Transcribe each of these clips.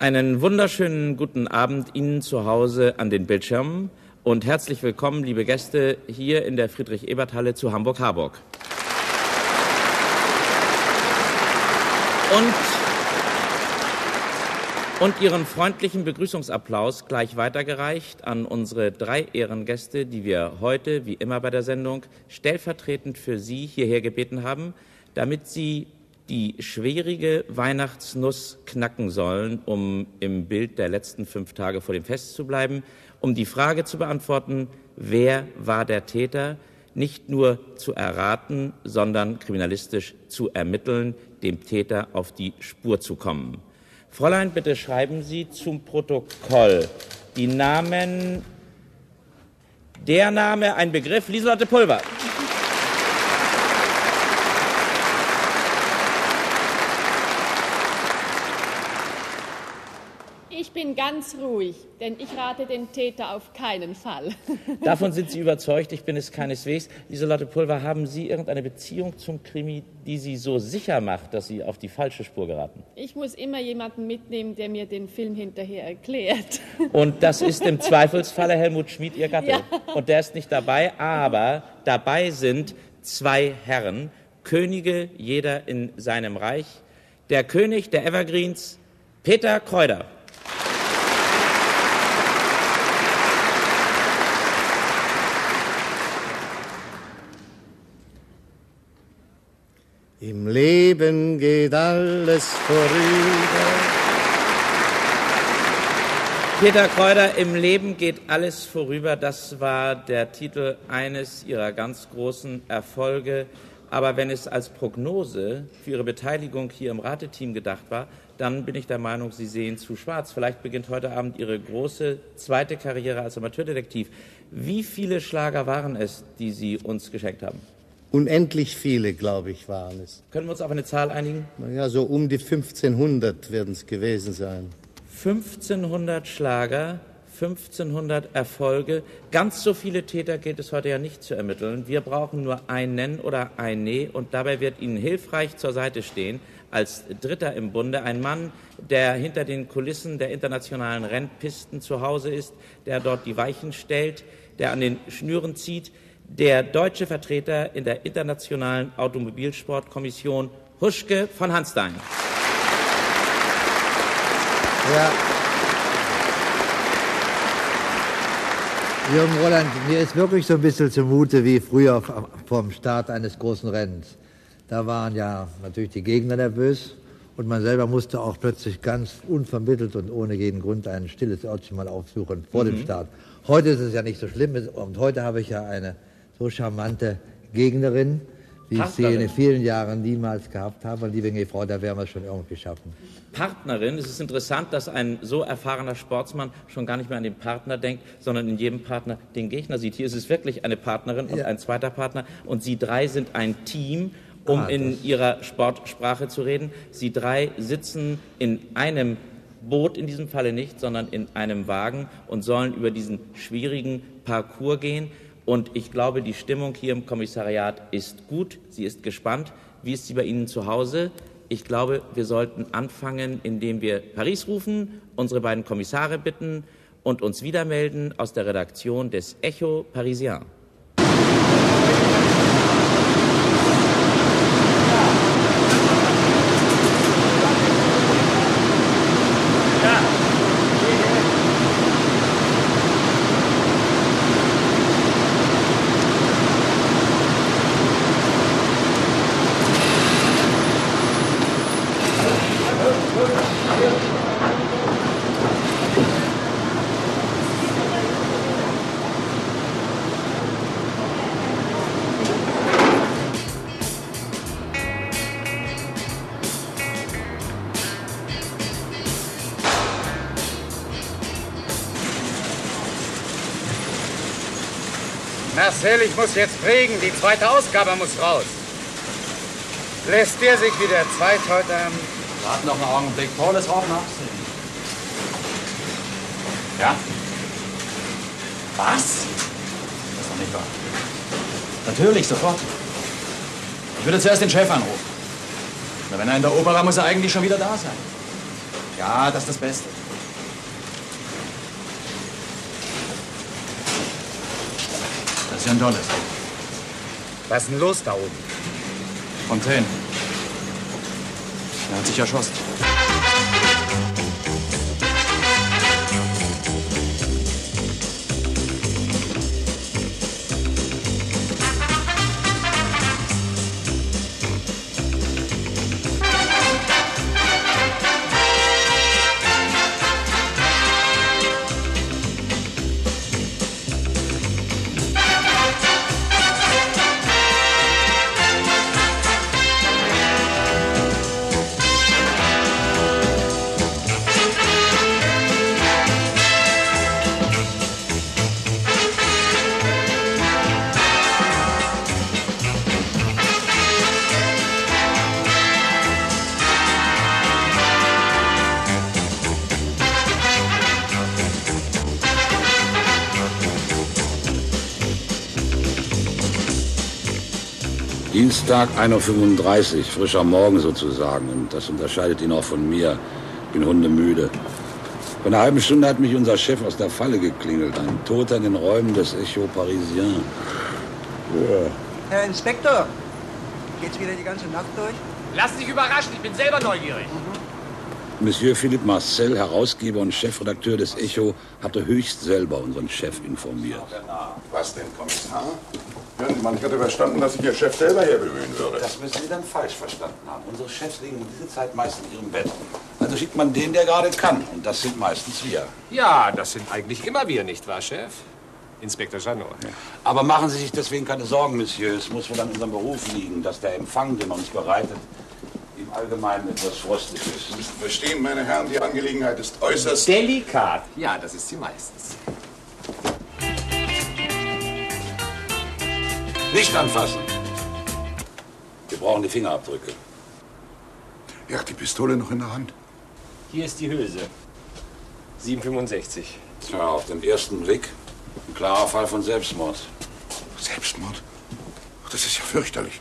Einen wunderschönen guten Abend Ihnen zu Hause an den Bildschirmen und herzlich willkommen, liebe Gäste, hier in der Friedrich-Ebert-Halle zu Hamburg-Harburg. Und, und Ihren freundlichen Begrüßungsapplaus gleich weitergereicht an unsere drei Ehrengäste, die wir heute, wie immer bei der Sendung, stellvertretend für Sie hierher gebeten haben, damit Sie die schwierige Weihnachtsnuss knacken sollen, um im Bild der letzten fünf Tage vor dem Fest zu bleiben, um die Frage zu beantworten, wer war der Täter, nicht nur zu erraten, sondern kriminalistisch zu ermitteln, dem Täter auf die Spur zu kommen. Fräulein, bitte schreiben Sie zum Protokoll die Namen, der Name, ein Begriff, Lieselotte Pulver. Bin ganz ruhig, denn ich rate den Täter auf keinen Fall. Davon sind Sie überzeugt, ich bin es keineswegs. Lieselotte Pulver, haben Sie irgendeine Beziehung zum Krimi, die Sie so sicher macht, dass Sie auf die falsche Spur geraten? Ich muss immer jemanden mitnehmen, der mir den Film hinterher erklärt. Und das ist im Zweifelsfalle Helmut Schmid, Ihr Gatte. Ja. Und der ist nicht dabei, aber dabei sind zwei Herren, Könige, jeder in seinem Reich. Der König der Evergreens, Peter Kreuder. Im Leben geht alles vorüber. Peter Kräuter, im Leben geht alles vorüber. Das war der Titel eines Ihrer ganz großen Erfolge. Aber wenn es als Prognose für Ihre Beteiligung hier im Rateteam gedacht war, dann bin ich der Meinung, Sie sehen zu schwarz. Vielleicht beginnt heute Abend Ihre große zweite Karriere als Amateurdetektiv. Wie viele Schlager waren es, die Sie uns geschenkt haben? Unendlich viele, glaube ich, waren es. Können wir uns auf eine Zahl einigen? Naja, so um die 1500 werden es gewesen sein. 1500 Schlager, 1500 Erfolge. Ganz so viele Täter geht es heute ja nicht zu ermitteln. Wir brauchen nur ein Nen oder ein Nee und dabei wird Ihnen hilfreich zur Seite stehen als Dritter im Bunde ein Mann, der hinter den Kulissen der internationalen Rennpisten zu Hause ist, der dort die Weichen stellt, der an den Schnüren zieht, der deutsche Vertreter in der Internationalen Automobilsportkommission Huschke von Hanstein. Ja. Jürgen Roland, mir ist wirklich so ein bisschen zumute wie früher vom Start eines großen Rennens. Da waren ja natürlich die Gegner nervös und man selber musste auch plötzlich ganz unvermittelt und ohne jeden Grund ein stilles Örtchen mal aufsuchen vor mhm. dem Start. Heute ist es ja nicht so schlimm und heute habe ich ja eine so charmante Gegnerin, wie ich sie in vielen Jahren niemals gehabt habe. Und liebe Frau, da werden wir es schon irgendwie schaffen. Partnerin, es ist interessant, dass ein so erfahrener Sportsmann schon gar nicht mehr an den Partner denkt, sondern in jedem Partner den Gegner sieht. Hier ist es wirklich eine Partnerin und ja. ein zweiter Partner. Und Sie drei sind ein Team, um ah, in Ihrer Sportsprache zu reden. Sie drei sitzen in einem Boot in diesem Falle nicht, sondern in einem Wagen und sollen über diesen schwierigen Parcours gehen. Und ich glaube, die Stimmung hier im Kommissariat ist gut. Sie ist gespannt. Wie ist sie bei Ihnen zu Hause? Ich glaube, wir sollten anfangen, indem wir Paris rufen, unsere beiden Kommissare bitten und uns wieder melden aus der Redaktion des Echo Parisien. Marcel, ich muss jetzt prägen. Die zweite Ausgabe muss raus. Lässt der sich wieder Zeit heute Abend? Warte noch einen Augenblick. Paul ist auch nachsehen. Ja? Was? Das ist doch nicht wahr. Natürlich, sofort. Ich würde zuerst den Chef anrufen. Na, wenn er in der Oper war, muss er eigentlich schon wieder da sein. Ja, das ist das Beste. Das ist ja ein Dolles. Was ist denn los da oben? Fontaine. Er hat sich erschossen. Dienstag 1.35 Uhr, frischer Morgen sozusagen. Und das unterscheidet ihn auch von mir. Ich bin hundemüde. Vor einer halben Stunde hat mich unser Chef aus der Falle geklingelt. Ein Toter in den Räumen des Echo Parisien. Ja. Herr Inspektor, geht's wieder die ganze Nacht durch? Lass dich überraschen, ich bin selber neugierig. Monsieur Philippe Marcel, Herausgeber und Chefredakteur des Echo, hatte höchst selber unseren Chef informiert. Was denn, Kommissar? Hören Sie mal, ich hatte verstanden, dass sich Ihr Chef selber herbemühen würde. Das müssen Sie dann falsch verstanden haben. Unsere Chefs liegen um diese Zeit meist in ihrem Bett. Also schickt man den, der gerade kann. Und das sind meistens wir. Ja, das sind eigentlich immer wir, nicht wahr, Chef? Inspektor Janot. Aber machen Sie sich deswegen keine Sorgen, Monsieur. Es muss wohl an unserem Beruf liegen, dass der Empfang, den man uns bereitet, im Allgemeinen etwas frostig ist. Sie müssen verstehen, meine Herren, die Angelegenheit ist äußerst... Delikat. Ja, das ist sie meistens. Nicht anfassen. Wir brauchen die Fingerabdrücke. Er hat die Pistole noch in der Hand. Hier ist die Hülse. 7,65. Tja, auf den ersten Blick ein klarer Fall von Selbstmord. Selbstmord? Das ist ja fürchterlich.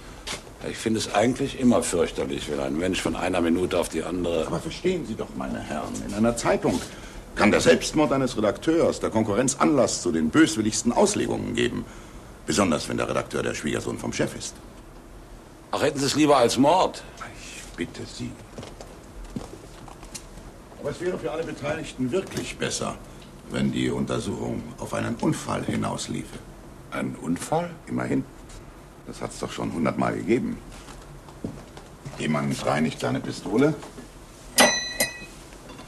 Ich finde es eigentlich immer fürchterlich, wenn ein Mensch von einer Minute auf die andere... Aber verstehen Sie doch, meine Herren, in einer Zeitung kann der Selbstmord eines Redakteurs der Konkurrenz Anlass zu den böswilligsten Auslegungen geben. Besonders, wenn der Redakteur der Schwiegersohn vom Chef ist. Ach, hätten Sie es lieber als Mord? Ich bitte Sie. Aber es wäre für alle Beteiligten wirklich besser, wenn die Untersuchung auf einen Unfall hinausliefe. Ein Unfall? Immerhin. Das hat's doch schon hundertmal gegeben. Jemand reinigt seine Pistole.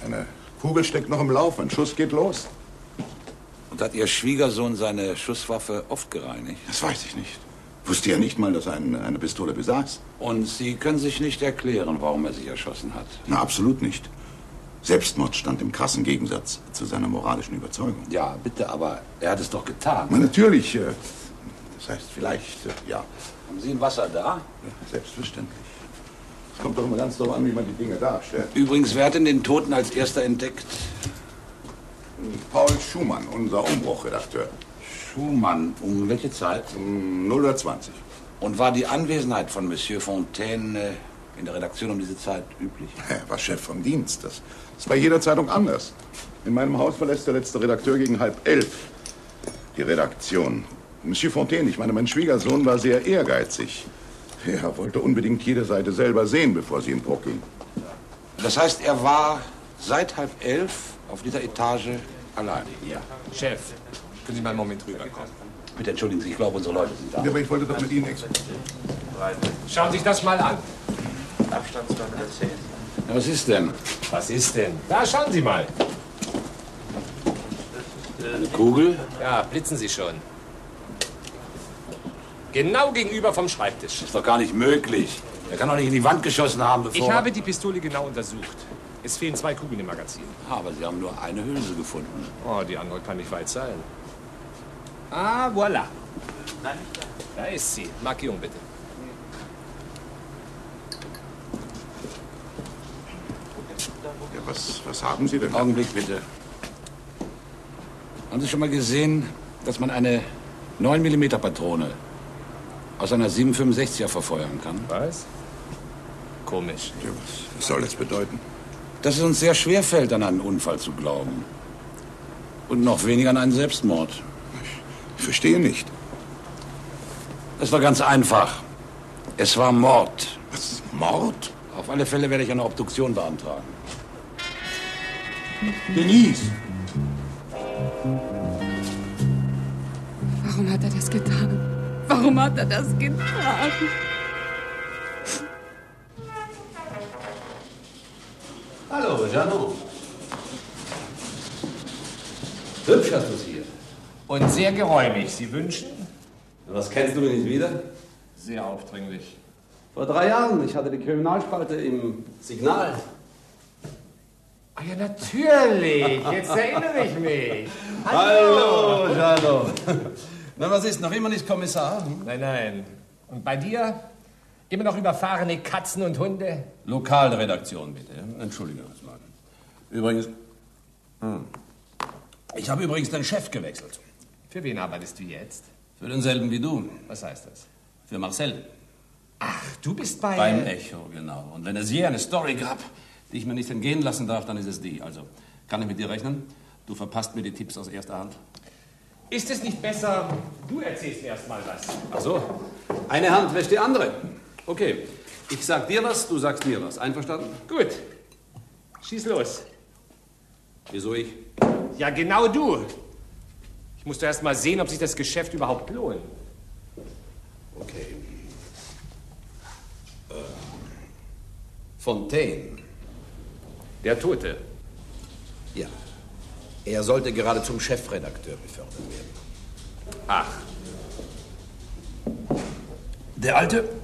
Eine Kugel steckt noch im Lauf, ein Schuss geht los. Und hat Ihr Schwiegersohn seine Schusswaffe oft gereinigt? Das weiß ich nicht. Wusste ja nicht mal, dass er eine, eine Pistole besaß. Und Sie können sich nicht erklären, warum er sich erschossen hat? Na, absolut nicht. Selbstmord stand im krassen Gegensatz zu seiner moralischen Überzeugung. Ja, bitte, aber er hat es doch getan. Na, natürlich. äh, Das heißt, vielleicht, äh, ja. Haben Sie ein Wasser da? Ja, Selbstverständlich. Es kommt doch immer ganz darauf an, wie man die Dinge darstellt. Übrigens, wer hat denn den Toten als erster entdeckt? Paul Schumann, unser Umbruchredakteur. Schumann. Um welche Zeit? Um 0 Uhr 20. Und war die Anwesenheit von Monsieur Fontaine in der Redaktion um diese Zeit üblich? Er war Chef vom Dienst. Das ist bei jeder Zeitung anders. In meinem Haus verlässt der letzte Redakteur gegen halb elf die Redaktion. Monsieur Fontaine, ich meine, mein Schwiegersohn war sehr ehrgeizig. Er wollte unbedingt jede Seite selber sehen, bevor sie in Druck ging. Das heißt, er war seit halb elf auf dieser Etage allein. Ja. Chef, können Sie mal einen Moment rüberkommen? Bitte entschuldigen Sie, ich glaube, unsere Leute sind da. Ja, aber ich wollte doch mit Ihnen ex Schauen Sie sich das mal an. Ja, was ist denn? Was ist denn? Da, schauen Sie mal. Eine Kugel? Ja, blitzen Sie schon. Genau gegenüber vom Schreibtisch. Ist doch gar nicht möglich. Er kann doch nicht in die Wand geschossen haben, bevor... Ich habe die Pistole genau untersucht. Es fehlen zwei Kugeln im Magazin. Ah, Aber Sie haben nur eine Hülse gefunden. Oh, die andere kann nicht weit sein. Ah, voilà. Da ist sie. Markierung bitte. Ja, was, was haben Sie denn? Augenblick bitte. Haben Sie schon mal gesehen, dass man eine 9 mm Patrone aus einer 765er verfeuern kann? Was? Komisch. Ja, was, was soll das bedeuten? Dass es uns sehr schwer fällt, an einen Unfall zu glauben. Und noch weniger an einen Selbstmord. Ich verstehe nicht. Es war ganz einfach. Es war Mord. Was? Mord? Auf alle Fälle werde ich eine Obduktion beantragen. Denise! Warum hat er das getan? Warum hat er das getan? Hallo, Janon. Hübsch hast du es hier. Und sehr geräumig. Sie wünschen? Was kennst du mich nicht wieder? Sehr aufdringlich. Vor drei Jahren, ich hatte die Kriminalspalte im Signal. Ah ja, natürlich. Jetzt erinnere ich mich. Hallo, Jano. Na, was ist, noch immer nicht Kommissar? Hm? Nein, nein. Und bei dir? Immer noch überfahrene Katzen und Hunde? Lokalredaktion, bitte. Entschuldigung. Mann. Übrigens, hm. ich habe übrigens den Chef gewechselt. Für wen arbeitest du jetzt? Für denselben wie du. Was heißt das? Für Marcel. Ach, du bist bei... Beim Echo, genau. Und wenn es je eine Story gab, die ich mir nicht entgehen lassen darf, dann ist es die. Also, kann ich mit dir rechnen? Du verpasst mir die Tipps aus erster Hand. Ist es nicht besser, du erzählst mir erst mal was? Ach so. Eine Hand wäscht die andere. Okay. Ich sag dir was, du sagst mir was. Einverstanden? Gut. Schieß los. Wieso ich? Ja, genau du. Ich musste erst mal sehen, ob sich das Geschäft überhaupt lohnt. Okay. Äh, Fontaine. Der Tote. Ja. Er sollte gerade zum Chefredakteur befördert werden. Ach. Der Alte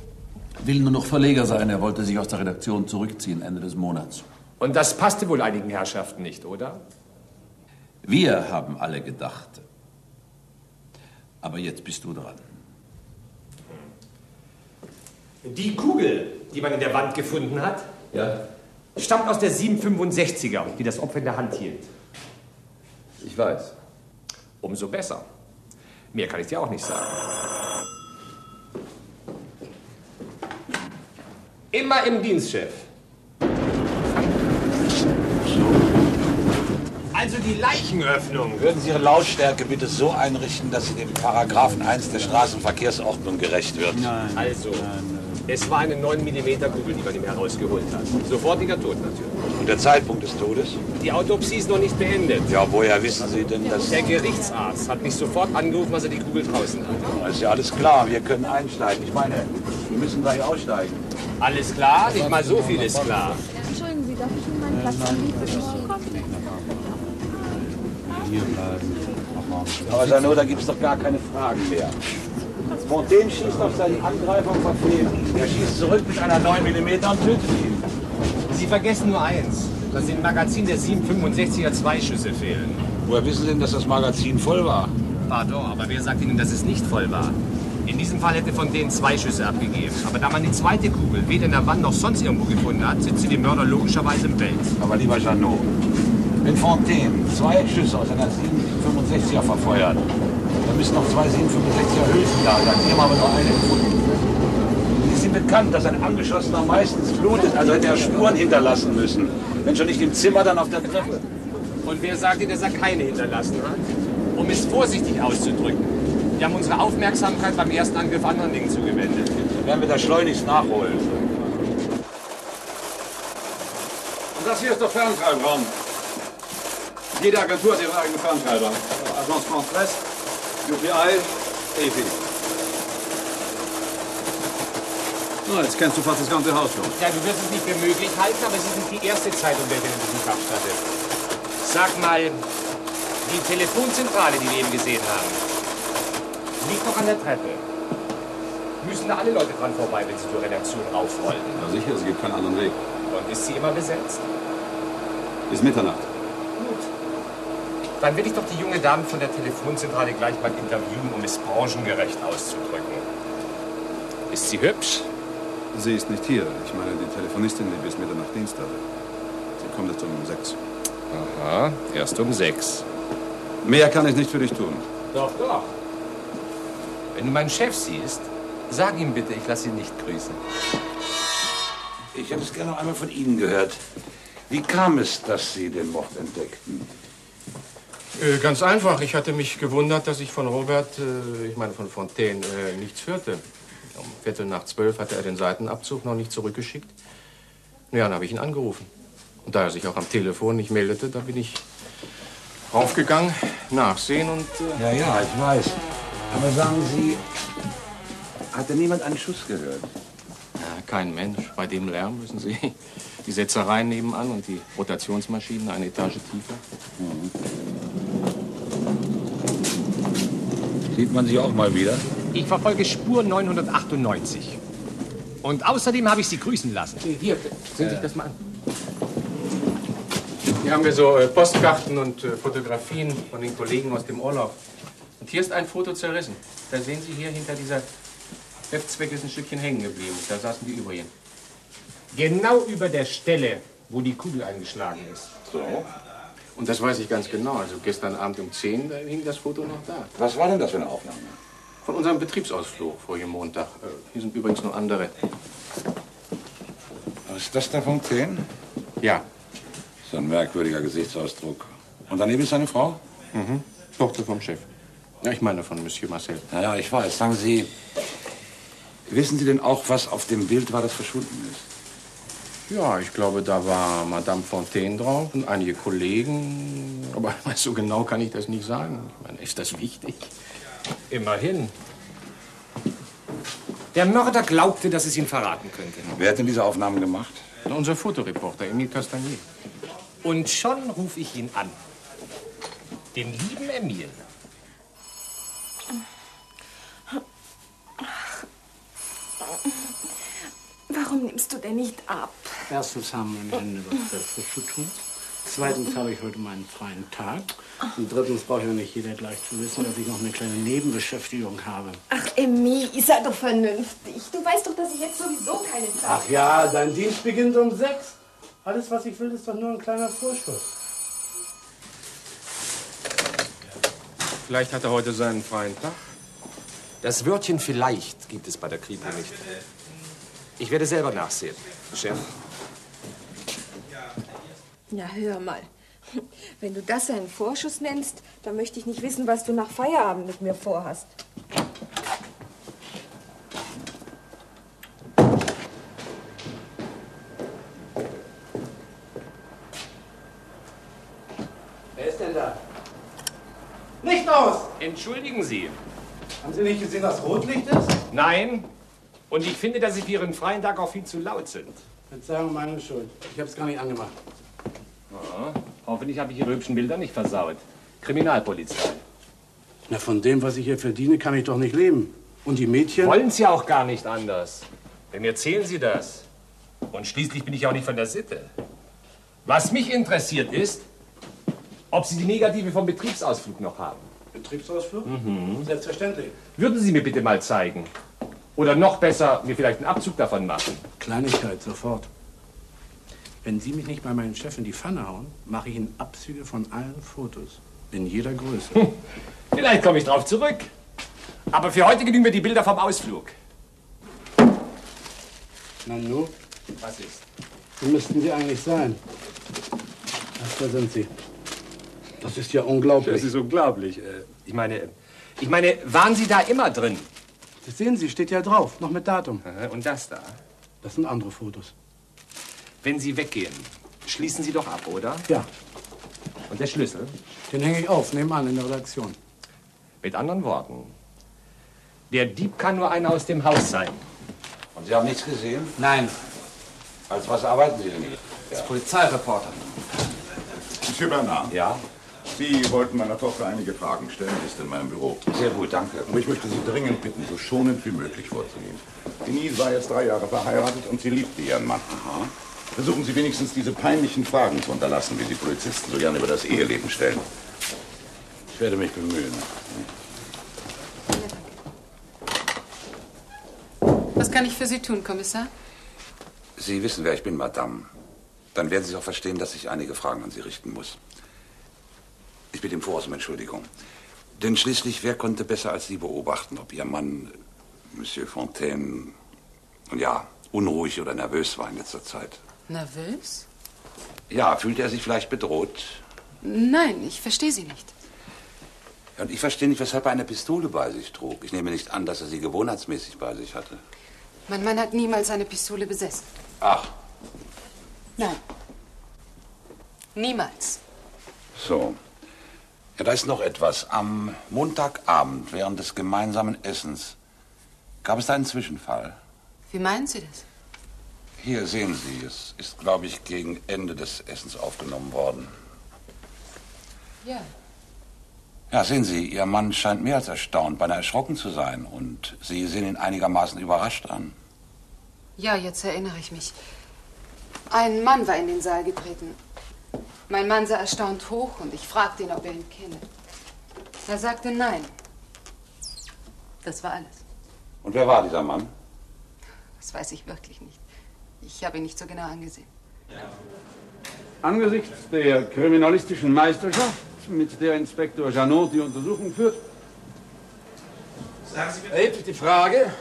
will nur noch Verleger sein. Er wollte sich aus der Redaktion zurückziehen Ende des Monats. Und das passte wohl einigen Herrschaften nicht, oder? Wir haben alle gedacht. Aber jetzt bist du dran. Die Kugel, die man in der Wand gefunden hat, Ja? stammt aus der 765er, die das Opfer in der Hand hielt. Ich weiß. Umso besser. Mehr kann ich dir auch nicht sagen. Immer im Dienst, Chef. Also die Leichenöffnung. Würden Sie Ihre Lautstärke bitte so einrichten, dass sie dem Paragraphen 1 der Straßenverkehrsordnung gerecht wird? Also, es war eine 9 mm Kugel, die man ihm herausgeholt hat. Sofortiger Tod natürlich. Und der Zeitpunkt des Todes? Die Autopsie ist noch nicht beendet. Ja, woher wissen Sie denn, dass... Der Gerichtsarzt hat mich sofort angerufen, als er die Kugel draußen hat. Das ist ja alles klar, wir können einsteigen. Ich meine, wir müssen gleich aussteigen. Alles klar? Nicht mal so viel ist klar. Entschuldigen Sie, darf ich Ihnen meinen Platz anbieten? Aber Sano, da gibt es doch gar keine Fragen mehr. Fontaine schießt auf seinen Angreifer und verfehlt ihn. Er schießt zurück mit einer 9 mm und tötet ihn. Sie vergessen nur eins, dass im Magazin der 765er zwei Schüsse fehlen. Woher wissen Sie denn, dass das Magazin voll war? Pardon, aber wer sagt Ihnen, dass es nicht voll war? In diesem Fall hätte von denen zwei Schüsse abgegeben. Aber da man die zweite Kugel weder in der Wand noch sonst irgendwo gefunden hat, sitzen die Mörder logischerweise im Feld. Aber lieber Janot, wenn Fontaine zwei Schüsse aus einer 765er verfeuert, dann müssen noch zwei 765er Hülsen da sein. Sie haben aber nur eine gefunden. Es ist Ihnen bekannt, dass ein Angeschossener meistens blutet, also hätte er Spuren hinterlassen müssen. Wenn schon nicht im Zimmer, dann auf der Treppe. Und wer sagt Ihnen, dass er keine hinterlassen hat? Um es vorsichtig auszudrücken. Wir haben unsere Aufmerksamkeit beim ersten Angriff anderen Dingen zugewendet. Dann werden wir das schleunigst nachholen. Und das hier ist der Ferntreiberaum. Jede Agentur hat ihre eigenen Ferntreiber. Agence France Presse, UPI, EFI. Na, jetzt kennst du fast das ganze Haus schon. Ja, du wirst es nicht für möglich halten, aber Sie sind die erste Zeitung, der in diesem Fach stattet. Sag mal, die Telefonzentrale, die wir eben gesehen haben, liegt noch an der Treppe. Müssen da alle Leute dran vorbei, wenn sie zur Redaktion raufrollen? Ja, sicher, es gibt keinen anderen Weg. Und ist sie immer besetzt? Bis Mitternacht. Gut. Dann will ich doch die junge Dame von der Telefonzentrale gleich mal interviewen, um es branchengerecht auszudrücken. Ist sie hübsch? Sie ist nicht hier. Ich meine, die Telefonistin, die bis Mitternacht Dienst hatte. Sie kommt erst um sechs. Aha, erst um sechs. Mehr kann ich nicht für dich tun. Doch, doch. Wenn du meinen Chef siehst, sag ihm bitte, ich lasse ihn nicht grüßen. Ich hätte es gerne noch einmal von Ihnen gehört. Wie kam es, dass Sie den Mord entdeckten? Äh, ganz einfach. Ich hatte mich gewundert, dass ich von Robert, äh, ich meine von Fontaine, äh, nichts hörte. Um Viertel nach zwölf hatte er den Seitenabzug noch nicht zurückgeschickt. Ja, dann habe ich ihn angerufen. Und da er sich auch am Telefon nicht meldete, da bin ich raufgegangen, nachsehen und... Äh, Ja, ja, ich weiß. Aber sagen Sie, hatte niemand einen Schuss gehört? Ja, kein Mensch. Bei dem Lärm, wissen Sie. Die Setzereien nebenan und die Rotationsmaschinen eine Etage tiefer. Sieht man Sie auch mal wieder? Ich verfolge Spur 998. Und außerdem habe ich Sie grüßen lassen. Hier, sehen Sie sich das mal an. Hier haben wir so äh, Postkarten und äh, Fotografien von den Kollegen aus dem Urlaub. Und hier ist ein Foto zerrissen. Da sehen Sie hier hinter dieser Heftzweck ist ein Stückchen hängen geblieben. Da saßen die übrigen. Genau über der Stelle, wo die Kugel eingeschlagen ist. So. Und das weiß ich ganz genau. Also gestern Abend um 10 da hing das Foto noch da. Was war denn das für eine Aufnahme? Von unserem Betriebsausflug vorigen Montag. Äh, Hier sind übrigens noch andere. Ist das der Fontaine? Ja. So ein merkwürdiger Gesichtsausdruck. Und daneben ist seine Frau? Mhm. Tochter vom Chef. Ja, ich meine von Monsieur Marcel. Ja, ja, ich weiß. Sagen Sie, wissen Sie denn auch, was auf dem Bild war, das verschwunden ist? Ja, ich glaube, da war Madame Fontaine drauf und einige Kollegen. Aber so genau kann ich das nicht sagen. Ich meine, ist das wichtig? Immerhin. Der Mörder glaubte, dass es ihn verraten könnte. Wer hat denn diese Aufnahmen gemacht? Unser Fotoreporter, Emile Castagnier. Und schon rufe ich ihn an. Den lieben Warum nimmst du denn nicht ab? Erstens haben meine Hände was Besseres zu tun. Zweitens habe ich heute meinen freien Tag. Und drittens braucht ja nicht jeder gleich zu wissen, dass ich noch eine kleine Nebenbeschäftigung habe. Ach, Emmy, sei doch vernünftig. Du weißt doch, dass ich jetzt sowieso keine Zeit Ach ja, dein Dienst beginnt um sechs. Alles, was ich will, ist doch nur ein kleiner Vorschuss. Vielleicht hat er heute seinen freien Tag. Das Wörtchen vielleicht gibt es bei der Kripo nicht. Ich werde selber nachsehen, Chef. Ja, hör mal. Wenn du das einen Vorschuss nennst, dann möchte ich nicht wissen, was du nach Feierabend mit mir vorhast. Wer ist denn da? Nicht aus! Entschuldigen Sie. Haben Sie nicht gesehen, dass Rotlicht ist? Nein. Und ich finde, dass Sie für Ihren freien Tag auch viel zu laut sind. Verzeihung, meine Schuld. Ich habe es gar nicht angemacht. Ja, hoffentlich habe ich Ihre hübschen Bilder nicht versaut. Kriminalpolizei. Na, von dem, was ich hier verdiene, kann ich doch nicht leben. Und die Mädchen? Wollen Sie auch gar nicht anders. Denn mir erzählen Sie das. Und schließlich bin ich auch nicht von der Sitte. Was mich interessiert ist, ob Sie die Negative vom Betriebsausflug noch haben. Betriebsausflug? Mhm. Selbstverständlich. Würden Sie mir bitte mal zeigen? Oder noch besser, mir vielleicht einen Abzug davon machen? Kleinigkeit, sofort. Wenn Sie mich nicht bei meinem Chef in die Pfanne hauen, mache ich Ihnen Abzüge von allen Fotos. In jeder Größe. Vielleicht komme ich drauf zurück. Aber für heute genügen mir die Bilder vom Ausflug. Nanu, Was ist? wo müssten Sie eigentlich sein? Ach, da sind Sie. Das ist ja unglaublich. Das ist unglaublich. Äh, Ich meine, ich meine, waren Sie da immer drin? Das sehen Sie, steht ja drauf, noch mit Datum. Und das da? Das sind andere Fotos. Wenn Sie weggehen, schließen Sie doch ab, oder? Ja. Und der Schlüssel? Den hänge ich auf, nebenan in der Redaktion. Mit anderen Worten, der Dieb kann nur einer aus dem Haus sein. Und Sie haben nichts gesehen? Nein. Als was arbeiten Sie denn hier? Als Polizeireporter. Monsieur Bernard. Ja? Sie wollten meiner Tochter einige Fragen stellen, die ist in meinem Büro. Sehr gut, danke. Aber ich möchte Sie dringend bitten, so schonend wie möglich vorzugehen. Denise war jetzt drei Jahre verheiratet und sie liebte ihren Mann. Versuchen Sie wenigstens diese peinlichen Fragen zu unterlassen, wie Sie Polizisten so gerne über das Eheleben stellen. Ich werde mich bemühen. Was kann ich für Sie tun, Kommissar? Sie wissen, wer ich bin, Madame. Dann werden Sie auch verstehen, dass ich einige Fragen an Sie richten muss. Ich bitte im Voraus um Entschuldigung. Denn schließlich, wer konnte besser als Sie beobachten, ob Ihr Mann, Monsieur Fontaine, nun ja, unruhig oder nervös war in letzter Zeit? Nervös? Ja, fühlt er sich vielleicht bedroht? Nein, ich verstehe Sie nicht. Ja, und ich verstehe nicht, weshalb er eine Pistole bei sich trug. Ich nehme nicht an, dass er sie gewohnheitsmäßig bei sich hatte. Mein Mann hat niemals eine Pistole besessen. Ach, Nein. Niemals. so. Ja, da ist noch etwas. Am Montagabend, während des gemeinsamen Essens, gab es da einen Zwischenfall. Wie meinen Sie das? Hier sehen Sie, es ist, glaube ich, gegen Ende des Essens aufgenommen worden. Ja. Ja, sehen Sie, Ihr Mann scheint mehr als erstaunt, beinahe erschrocken zu sein. Und Sie sehen ihn einigermaßen überrascht an. Ja, jetzt erinnere ich mich. Ein Mann war in den Saal getreten. Mein Mann sah erstaunt hoch und ich fragte ihn, ob er ihn kenne. Er sagte nein. Das war alles. Und wer war dieser Mann? Das weiß ich wirklich nicht. Ich habe ihn nicht so genau angesehen. Angesichts der kriminalistischen Meisterschaft, mit der Inspektor Janot die Untersuchung führt, erhebt sich die Frage,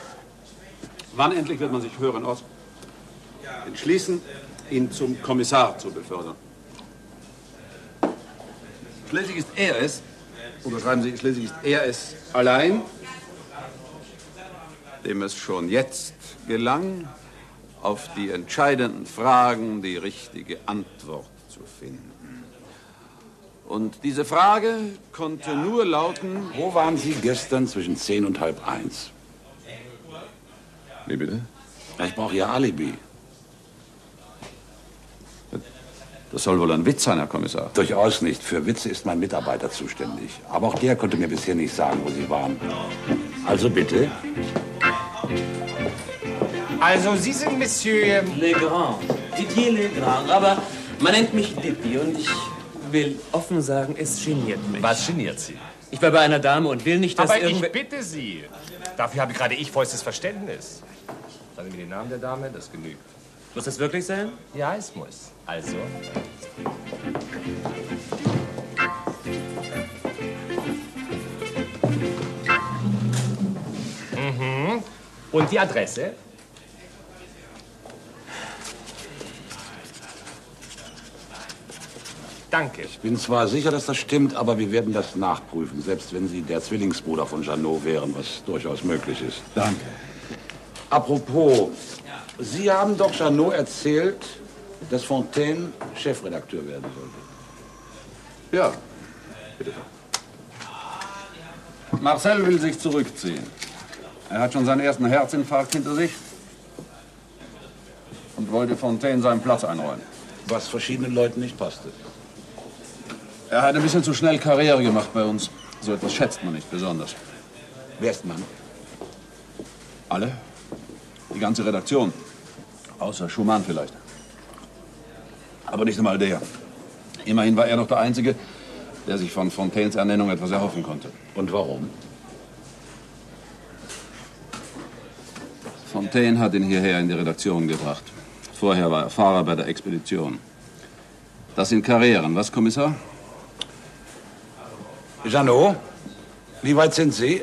wann endlich wird man sich hören aus entschließen, ihn zum Kommissar zu befördern. Schließlich ist er es, oder schreiben Sie, schließlich ist er es allein, dem es schon jetzt gelang, auf die entscheidenden Fragen die richtige Antwort zu finden. Und diese Frage konnte nur lauten... Wo waren Sie gestern zwischen zehn und halb eins? Wie bitte? Ja, ich brauche Ihr Alibi. Das soll wohl ein Witz sein, Herr Kommissar. Durchaus nicht. Für Witze ist mein Mitarbeiter zuständig. Aber auch der konnte mir bisher nicht sagen, wo Sie waren. Also bitte. Also, Sie sind Monsieur... Legrand. Didier Legrand. Aber man nennt mich Dippi und ich will offen sagen, es geniert mich. Was geniert Sie? Ich war bei einer Dame und will nicht, dass Aber ich irgendwer... bitte Sie. Dafür habe gerade ich vollstes Verständnis. Sagen Sie mir den Namen der Dame, das genügt. Muss das wirklich sein? Ja, es muss. Also. Mhm. Und die Adresse? Danke. Ich bin zwar sicher, dass das stimmt, aber wir werden das nachprüfen, selbst wenn Sie der Zwillingsbruder von Janot wären, was durchaus möglich ist. Danke. Apropos, Sie haben doch Janot erzählt, dass Fontaine Chefredakteur werden sollte. Ja, bitte. Marcel will sich zurückziehen. Er hat schon seinen ersten Herzinfarkt hinter sich und wollte Fontaine seinen Platz einräumen. Was verschiedenen Leuten nicht passte. Er hat ein bisschen zu schnell Karriere gemacht bei uns. So etwas schätzt man nicht besonders. Wer ist man? Alle? Die ganze Redaktion. Außer Schumann vielleicht. Aber nicht einmal der. Immerhin war er noch der Einzige, der sich von Fontaines Ernennung etwas erhoffen konnte. Und warum? Fontaine hat ihn hierher in die Redaktion gebracht. Vorher war er Fahrer bei der Expedition. Das sind Karrieren, was, Kommissar? Janot, wie weit sind Sie?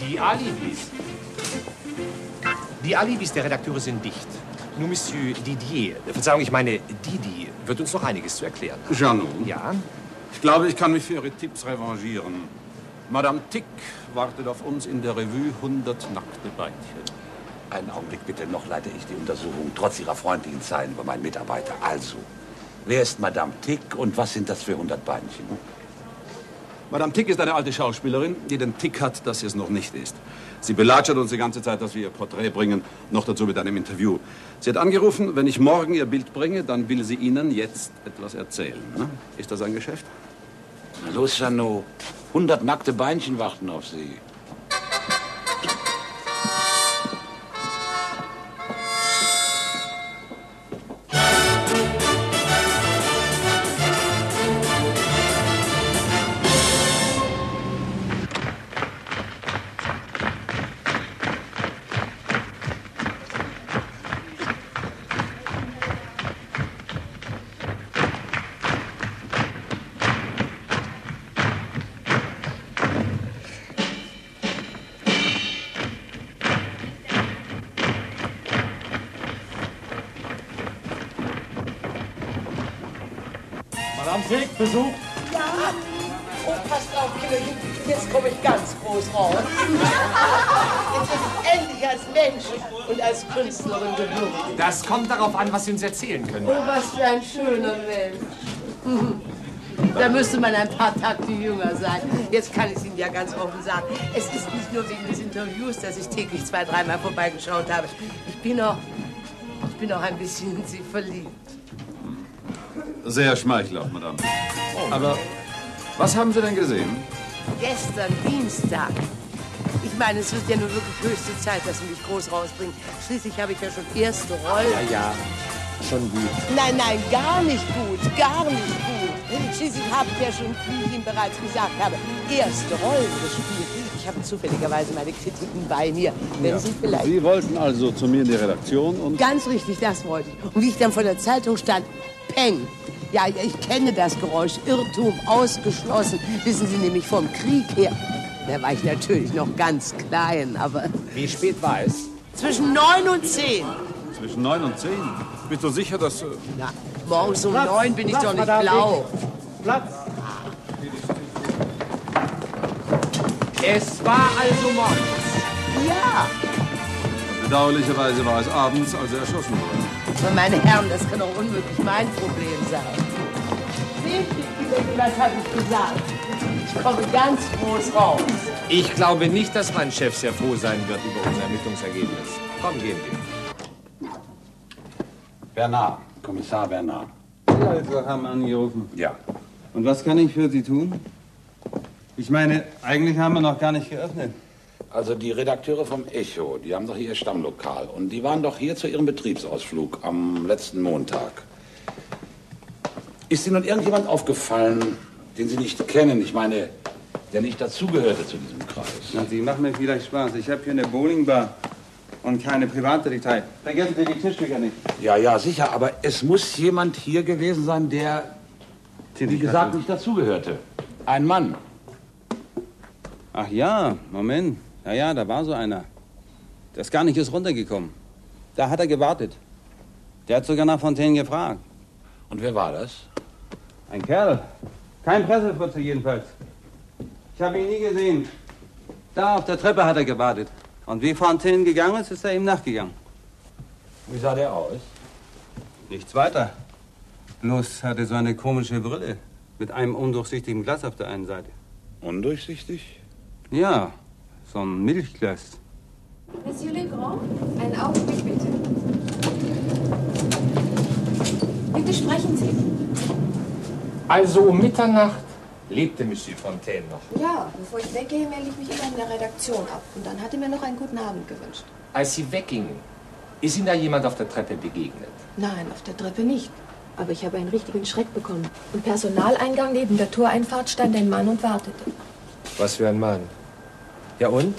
Die Alibis. Die Alibis der Redakteure sind dicht. Nur Monsieur Didier, Verzeihung, ich meine Didi, wird uns noch einiges zu erklären haben. Janot? Ja? Ich glaube, ich kann mich für Ihre Tipps revanchieren. Madame Tick wartet auf uns in der Revue 100 nackte Beinchen. Einen Augenblick bitte, noch leite ich die Untersuchung trotz Ihrer freundlichen Zeilen über meinen Mitarbeiter. Also, wer ist Madame Tick und was sind das für 100 Beinchen? Madame Tick ist eine alte Schauspielerin, die den Tick hat, dass sie es noch nicht ist. Sie belatschert uns die ganze Zeit, dass wir ihr Porträt bringen, noch dazu mit einem Interview. Sie hat angerufen, wenn ich morgen ihr Bild bringe, dann will sie Ihnen jetzt etwas erzählen. Ne? Ist das ein Geschäft? Na los, Janot. 100 nackte Beinchen warten auf Sie. Kommt darauf an, was Sie uns erzählen können. Oh, was für ein schöner Mensch. Da müsste man ein paar Takte jünger sein. Jetzt kann ich es Ihnen ja ganz offen sagen. Es ist nicht nur wegen des Interviews, dass ich täglich zwei, dreimal vorbeigeschaut habe. Ich bin auch, ich bin auch ein bisschen in Sie verliebt. Sehr schmeichelhaft, Madame. Aber was haben Sie denn gesehen? Gestern Dienstag. Ich meine, es wird ja nur wirklich höchste Zeit, dass Sie mich groß rausbringen. Schließlich habe ich ja schon erste Rolle. Ja, ja, schon gut. Nein, nein, gar nicht gut, gar nicht gut. Schließlich habe ich ja schon, wie ich Ihnen bereits gesagt habe, erste Rollen gespielt. Ich habe zufälligerweise meine Kritiken bei mir. Wenn Ja. Sie vielleicht... Sie wollten also zu mir in die Redaktion und... Ganz richtig, das wollte ich. Und wie ich dann vor der Zeitung stand, Peng. Ja, ich kenne das Geräusch. Irrtum ausgeschlossen. Wissen Sie nämlich vom Krieg her. Da war ich natürlich noch ganz klein, aber Wie spät war es? zwischen neun und zehn. Zwischen neun und zehn. Bist du sicher, dass... äh, Na, morgens um Platz, neun bin ich Platz, doch nicht Madame blau. Platz. Es war also morgens. Ja. Bedauerlicherweise war es abends, als er erschossen wurde. Aber meine Herren, das kann doch unmöglich mein Problem sein. Sehen Sie, was habe ich gesagt? Ich komme ganz groß raus. Ich glaube nicht, dass mein Chef sehr froh sein wird über unser Ermittlungsergebnis. Komm, gehen wir. Bernard, Kommissar Bernard. Sie also haben angerufen. Ja. Und was kann ich für Sie tun? Ich meine, eigentlich haben wir noch gar nicht geöffnet. Also die Redakteure vom Echo, die haben doch hier ihr Stammlokal. Und die waren doch hier zu ihrem Betriebsausflug am letzten Montag. Ist Ihnen nun irgendjemand aufgefallen, den Sie nicht kennen? Ich meine, der nicht dazugehörte zu diesem Kreis. Na, Sie machen mir vielleicht Spaß. Ich habe hier eine Bowlingbar und keine Privatdetektei. Vergessen Sie die Tischtücher nicht. Ja, ja, sicher, aber es muss jemand hier gewesen sein, der, wie gesagt, nicht dazugehörte. Ein Mann. Ach ja, Moment. Ja, ja, da war so einer. Der ist gar nicht erst runtergekommen. Da hat er gewartet. Der hat sogar nach Fontaine gefragt. Und wer war das? Ein Kerl. Kein Pressefritze jedenfalls. Ich habe ihn nie gesehen. Da auf der Treppe hat er gewartet. Und wie Fontaine gegangen ist, ist er ihm nachgegangen. Wie sah der aus? Nichts weiter. Bloß hatte so eine komische Brille. Mit einem undurchsichtigen Glas auf der einen Seite. Undurchsichtig? Ja, so ein Milchglas. Monsieur Legrand, einen Augenblick bitte. Bitte sprechen Sie. Also um Mitternacht lebte Monsieur Fontaine noch. Ja, bevor ich weggehe, melde ich mich immer in der Redaktion ab. Und dann hat er mir noch einen guten Abend gewünscht. Als Sie weggingen, ist Ihnen da jemand auf der Treppe begegnet? Nein, auf der Treppe nicht. Aber ich habe einen richtigen Schreck bekommen. Im Personaleingang neben der Toreinfahrt stand ein Mann und wartete. Was für ein Mann. Ja und?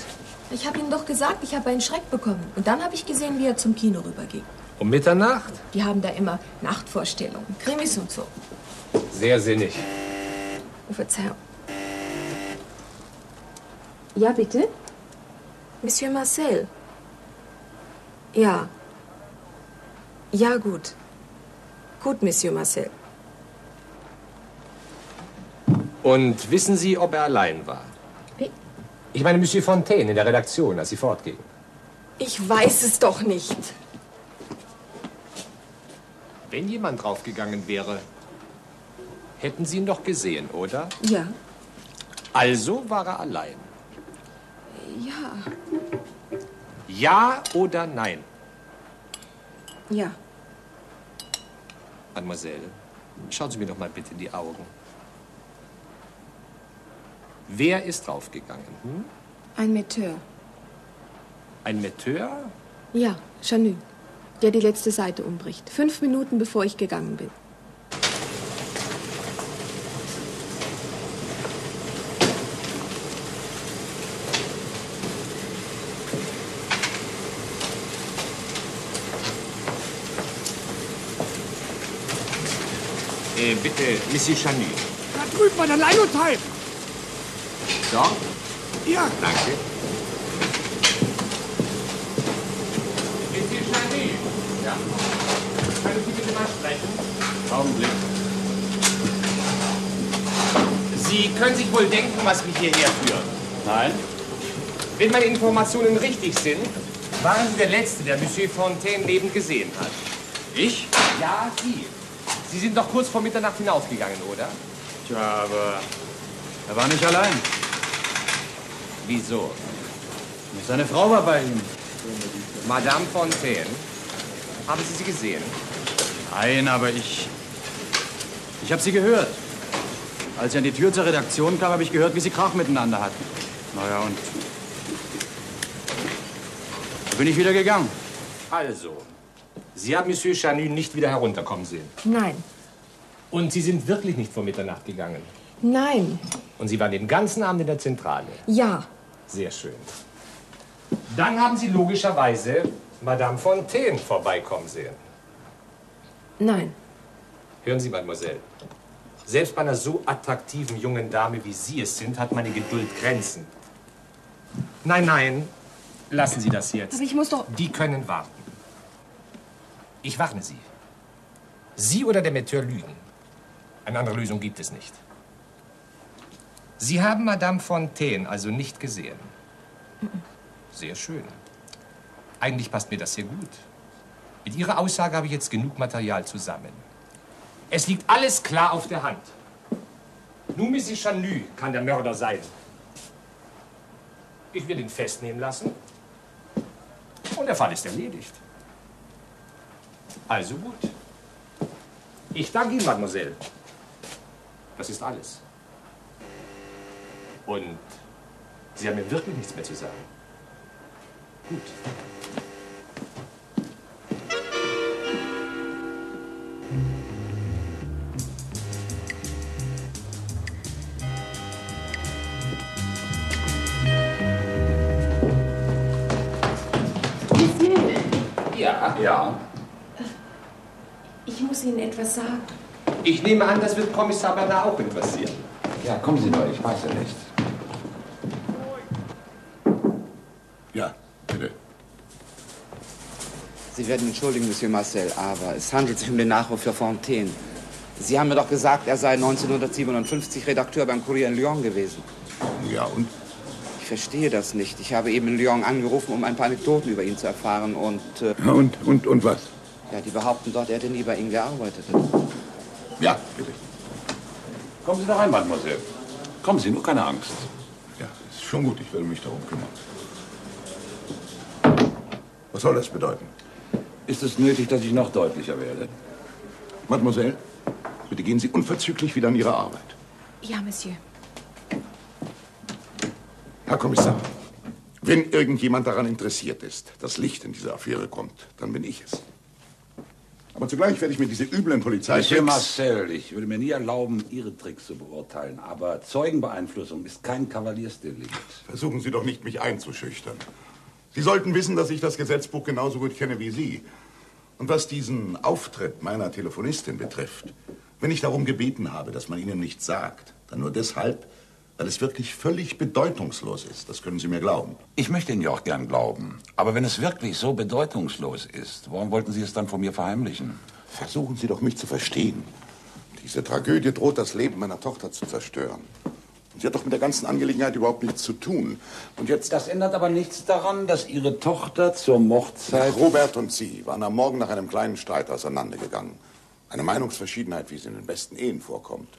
Ich habe Ihnen doch gesagt, ich habe einen Schreck bekommen. Und dann habe ich gesehen, wie er zum Kino rüberging. Um Mitternacht? Die haben da immer Nachtvorstellungen, Krimis und so. Sehr sinnig. Oh, Verzeihung. Ja, bitte? Monsieur Marcel. Ja. Ja, gut. Gut, Monsieur Marcel. Und wissen Sie, ob er allein war? Wie? Ich meine Monsieur Fontaine in der Redaktion, als Sie fortgingen. Ich weiß es doch nicht. Wenn jemand draufgegangen wäre, hätten Sie ihn doch gesehen, oder? Ja. Also war er allein. Ja. Ja oder nein? Ja. Mademoiselle, schauen Sie mir doch mal bitte in die Augen. Wer ist draufgegangen? Hm? Ein Metteur. Ein Metteur? Ja, Chanu. Der die letzte Seite umbricht. Fünf Minuten bevor ich gegangen bin. Äh, bitte, Monsieur Chanu. Da drüben bei der Leinothalb. Dort? Ja. Danke. Monsieur Chanu. Ja. Können Sie bitte mal sprechen? Augenblick. Sie können sich wohl denken, was mich hierher führt. Nein? Wenn meine Informationen richtig sind, waren Sie der Letzte, der Monsieur Fontaine lebend gesehen hat. Ich? Ja, Sie. Sie sind doch kurz vor Mitternacht hinausgegangen, oder? Tja, aber er war nicht allein. Wieso? Seine Frau war bei ihm. Madame Fontaine. Haben Sie sie gesehen? Nein, aber ich. Ich habe sie gehört. Als ich an die Tür zur Redaktion kam, habe ich gehört, wie sie Krach miteinander hatten. Naja, und. Da bin ich wieder gegangen. Also, Sie haben Monsieur Chanu nicht wieder herunterkommen sehen. Nein. Und Sie sind wirklich nicht vor Mitternacht gegangen. Nein. Und Sie waren den ganzen Abend in der Zentrale. Ja. Sehr schön. Dann haben Sie logischerweise Madame Fontaine vorbeikommen sehen. Nein. Hören Sie, Mademoiselle. Selbst bei einer so attraktiven jungen Dame, wie Sie es sind, hat meine Geduld Grenzen. Nein, nein, lassen Sie das jetzt. Aber ich muss doch. Die können warten. Ich warne Sie. Sie oder der Metteur lügen. Eine andere Lösung gibt es nicht. Sie haben Madame Fontaine also nicht gesehen. Sehr schön. Eigentlich passt mir das sehr gut. Mit Ihrer Aussage habe ich jetzt genug Material zusammen. Es liegt alles klar auf der Hand. Nur Mrs. Chanu kann der Mörder sein. Ich will ihn festnehmen lassen. Und der Fall ist erledigt. Also gut. Ich danke Ihnen, Mademoiselle. Das ist alles. Und Sie haben mir wirklich nichts mehr zu sagen. Gut. Ja. Ja. Ich muss Ihnen etwas sagen. Ich nehme an, das wird Kommissar Bernard auch interessieren. Ja, kommen Sie doch, ich weiß ja nicht. Ja, bitte. Sie werden entschuldigen, Monsieur Marcel, aber es handelt sich um den Nachruf für Fontaine. Sie haben mir doch gesagt, er sei 1957 Redakteur beim Courrier in Lyon gewesen. Ja, und? Ich verstehe das nicht. Ich habe eben in Lyon angerufen, um ein paar Anekdoten über ihn zu erfahren und... Äh, und, und, und was? Ja, die behaupten dort, er hätte nie bei Ihnen gearbeitet. Ja, bitte. Kommen Sie doch rein, Mademoiselle. Kommen Sie, nur keine Angst. Ja, ist schon gut, ich werde mich darum kümmern. Was soll das bedeuten? Ist es nötig, dass ich noch deutlicher werde? Mademoiselle, bitte gehen Sie unverzüglich wieder an Ihre Arbeit. Ja, Monsieur. Herr Kommissar, wenn irgendjemand daran interessiert ist, dass Licht in diese Affäre kommt, dann bin ich es. Aber zugleich werde ich mir diese üblen Polizei... Monsieur Marcel, ich würde mir nie erlauben, Ihre Tricks zu beurteilen. Aber Zeugenbeeinflussung ist kein Kavaliersdelikt. Versuchen Sie doch nicht, mich einzuschüchtern. Sie sollten wissen, dass ich das Gesetzbuch genauso gut kenne wie Sie. Und was diesen Auftritt meiner Telefonistin betrifft, wenn ich darum gebeten habe, dass man Ihnen nichts sagt, dann nur deshalb, weil es wirklich völlig bedeutungslos ist. Das können Sie mir glauben. Ich möchte Ihnen ja auch gern glauben. Aber wenn es wirklich so bedeutungslos ist, warum wollten Sie es dann von mir verheimlichen? Versuchen Sie doch, mich zu verstehen. Diese Tragödie droht das Leben meiner Tochter zu zerstören. Sie hat doch mit der ganzen Angelegenheit überhaupt nichts zu tun. Und jetzt... Das ändert aber nichts daran, dass Ihre Tochter zur Mordzeit... Robert und sie waren am Morgen nach einem kleinen Streit auseinandergegangen. Eine Meinungsverschiedenheit, wie sie in den besten Ehen vorkommt.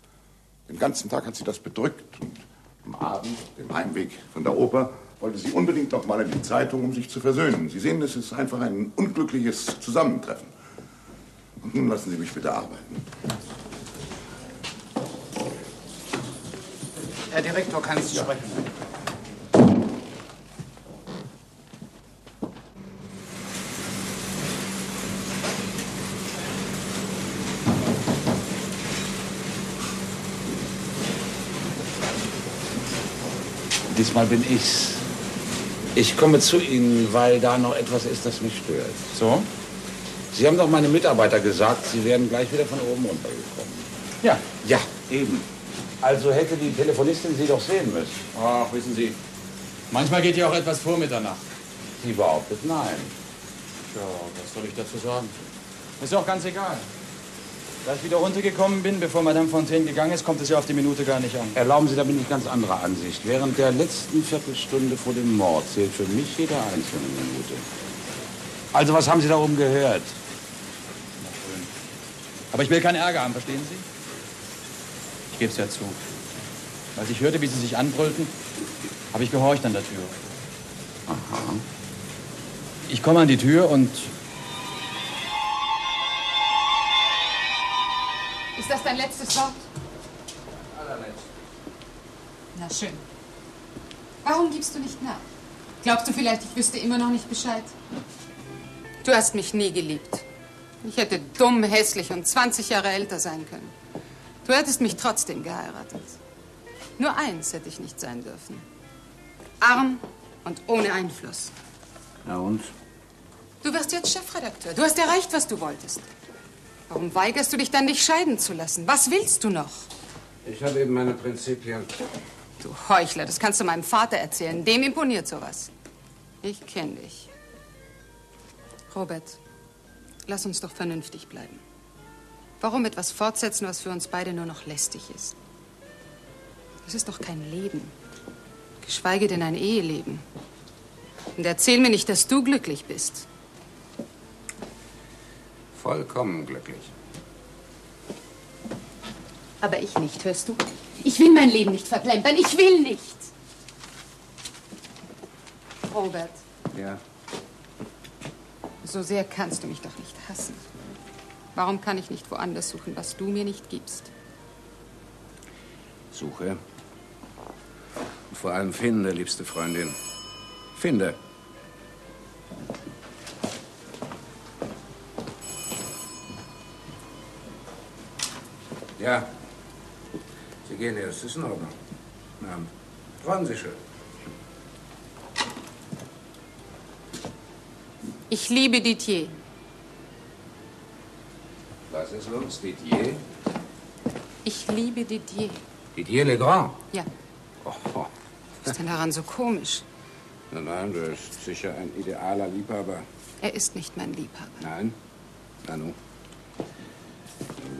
Den ganzen Tag hat sie das bedrückt. Und am Abend, dem Heimweg von der Oper, wollte sie unbedingt noch mal in die Zeitung, um sich zu versöhnen. Sie sehen, es ist einfach ein unglückliches Zusammentreffen. Und nun lassen Sie mich bitte arbeiten. Herr Direktor, kann ich Sie sprechen? Diesmal bin ich's. Ich komme zu Ihnen, weil da noch etwas ist, das mich stört. So? Sie haben doch meine Mitarbeiter gesagt, Sie wären gleich wieder von oben runtergekommen. Ja. Ja, eben. Also hätte die Telefonistin Sie doch sehen müssen. Ach, wissen Sie, manchmal geht ja auch etwas vor Mitternacht. Sie behauptet nein. Tja, was soll ich dazu sagen? Ist auch ganz egal. Da ich wieder runtergekommen bin, bevor Madame Fontaine gegangen ist, kommt es ja auf die Minute gar nicht an. Erlauben Sie, da bin ich ganz anderer Ansicht. Während der letzten Viertelstunde vor dem Mord zählt für mich jede einzelne Minute. Also, was haben Sie da oben gehört? Aber ich will keinen Ärger haben, verstehen Sie? Ich gebe es ja zu. Als ich hörte, wie Sie sich anbrüllten, habe ich gehorcht an der Tür. Aha. Ich komme an die Tür und Ist das dein letztes Wort? Allerletzt. Na schön. Warum gibst du nicht nach? Glaubst du vielleicht, ich wüsste immer noch nicht Bescheid? Du hast mich nie geliebt. Ich hätte dumm, hässlich und 20 Jahre älter sein können. Du hättest mich trotzdem geheiratet. Nur eins hätte ich nicht sein dürfen. Arm und ohne Einfluss. Na und? Du wirst jetzt Chefredakteur. Du hast erreicht, was du wolltest. Warum weigerst du dich dann, dich scheiden zu lassen? Was willst du noch? Ich habe eben meine Prinzipien. Du Heuchler, das kannst du meinem Vater erzählen. Dem imponiert sowas. Ich kenne dich. Robert, lass uns doch vernünftig bleiben. Warum etwas fortsetzen, was für uns beide nur noch lästig ist? Das ist doch kein Leben. Geschweige denn ein Eheleben. Und erzähl mir nicht, dass du glücklich bist. Vollkommen glücklich. Aber ich nicht, hörst du? Ich will mein Leben nicht verplempern. Ich will nicht. Robert, Ja. so sehr kannst du mich doch nicht hassen. Warum kann ich nicht woanders suchen, was du mir nicht gibst? Suche. Und vor allem finde, liebste Freundin. Finde. Ja. Sie gehen jetzt. Ist in Ordnung. Abend. Freuen Sie schön. Ich liebe Didier. Was ist los, Didier? Ich liebe Didier. Didier Legrand? Ja. Oh. Was ist denn daran so komisch? Nein, nein, der ist sicher ein idealer Liebhaber. Er ist nicht mein Liebhaber. Nein? Na nun.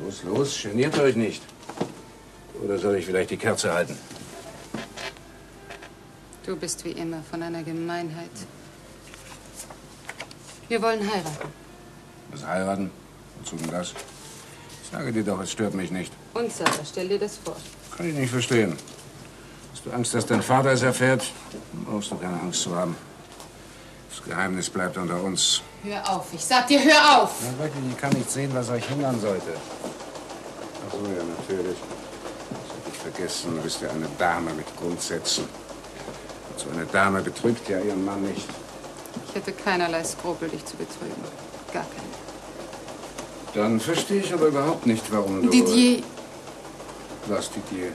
Los, los, geniert euch nicht. Oder soll ich vielleicht die Kerze halten? Du bist wie immer von einer Gemeinheit. Wir wollen heiraten. Was heiraten? Wozu denn das? Ich sage dir doch, es stört mich nicht. Und Sarah, stell dir das vor. Kann ich nicht verstehen. Hast du Angst, dass dein Vater es erfährt? Dann brauchst du keine Angst zu haben. Das Geheimnis bleibt unter uns. Hör auf, ich sag dir, hör auf! Na wirklich, ich kann nicht sehen, was euch hindern sollte. Ach so, ja, natürlich. Das hätte ich vergessen. Du bist ja eine Dame mit Grundsätzen. Und so eine Dame betrügt ja ihren Mann nicht. Ich hätte keinerlei Skrupel, dich zu betrügen. Gar keine. Dann verstehe ich aber überhaupt nicht, warum du... Didier, Was, Didier?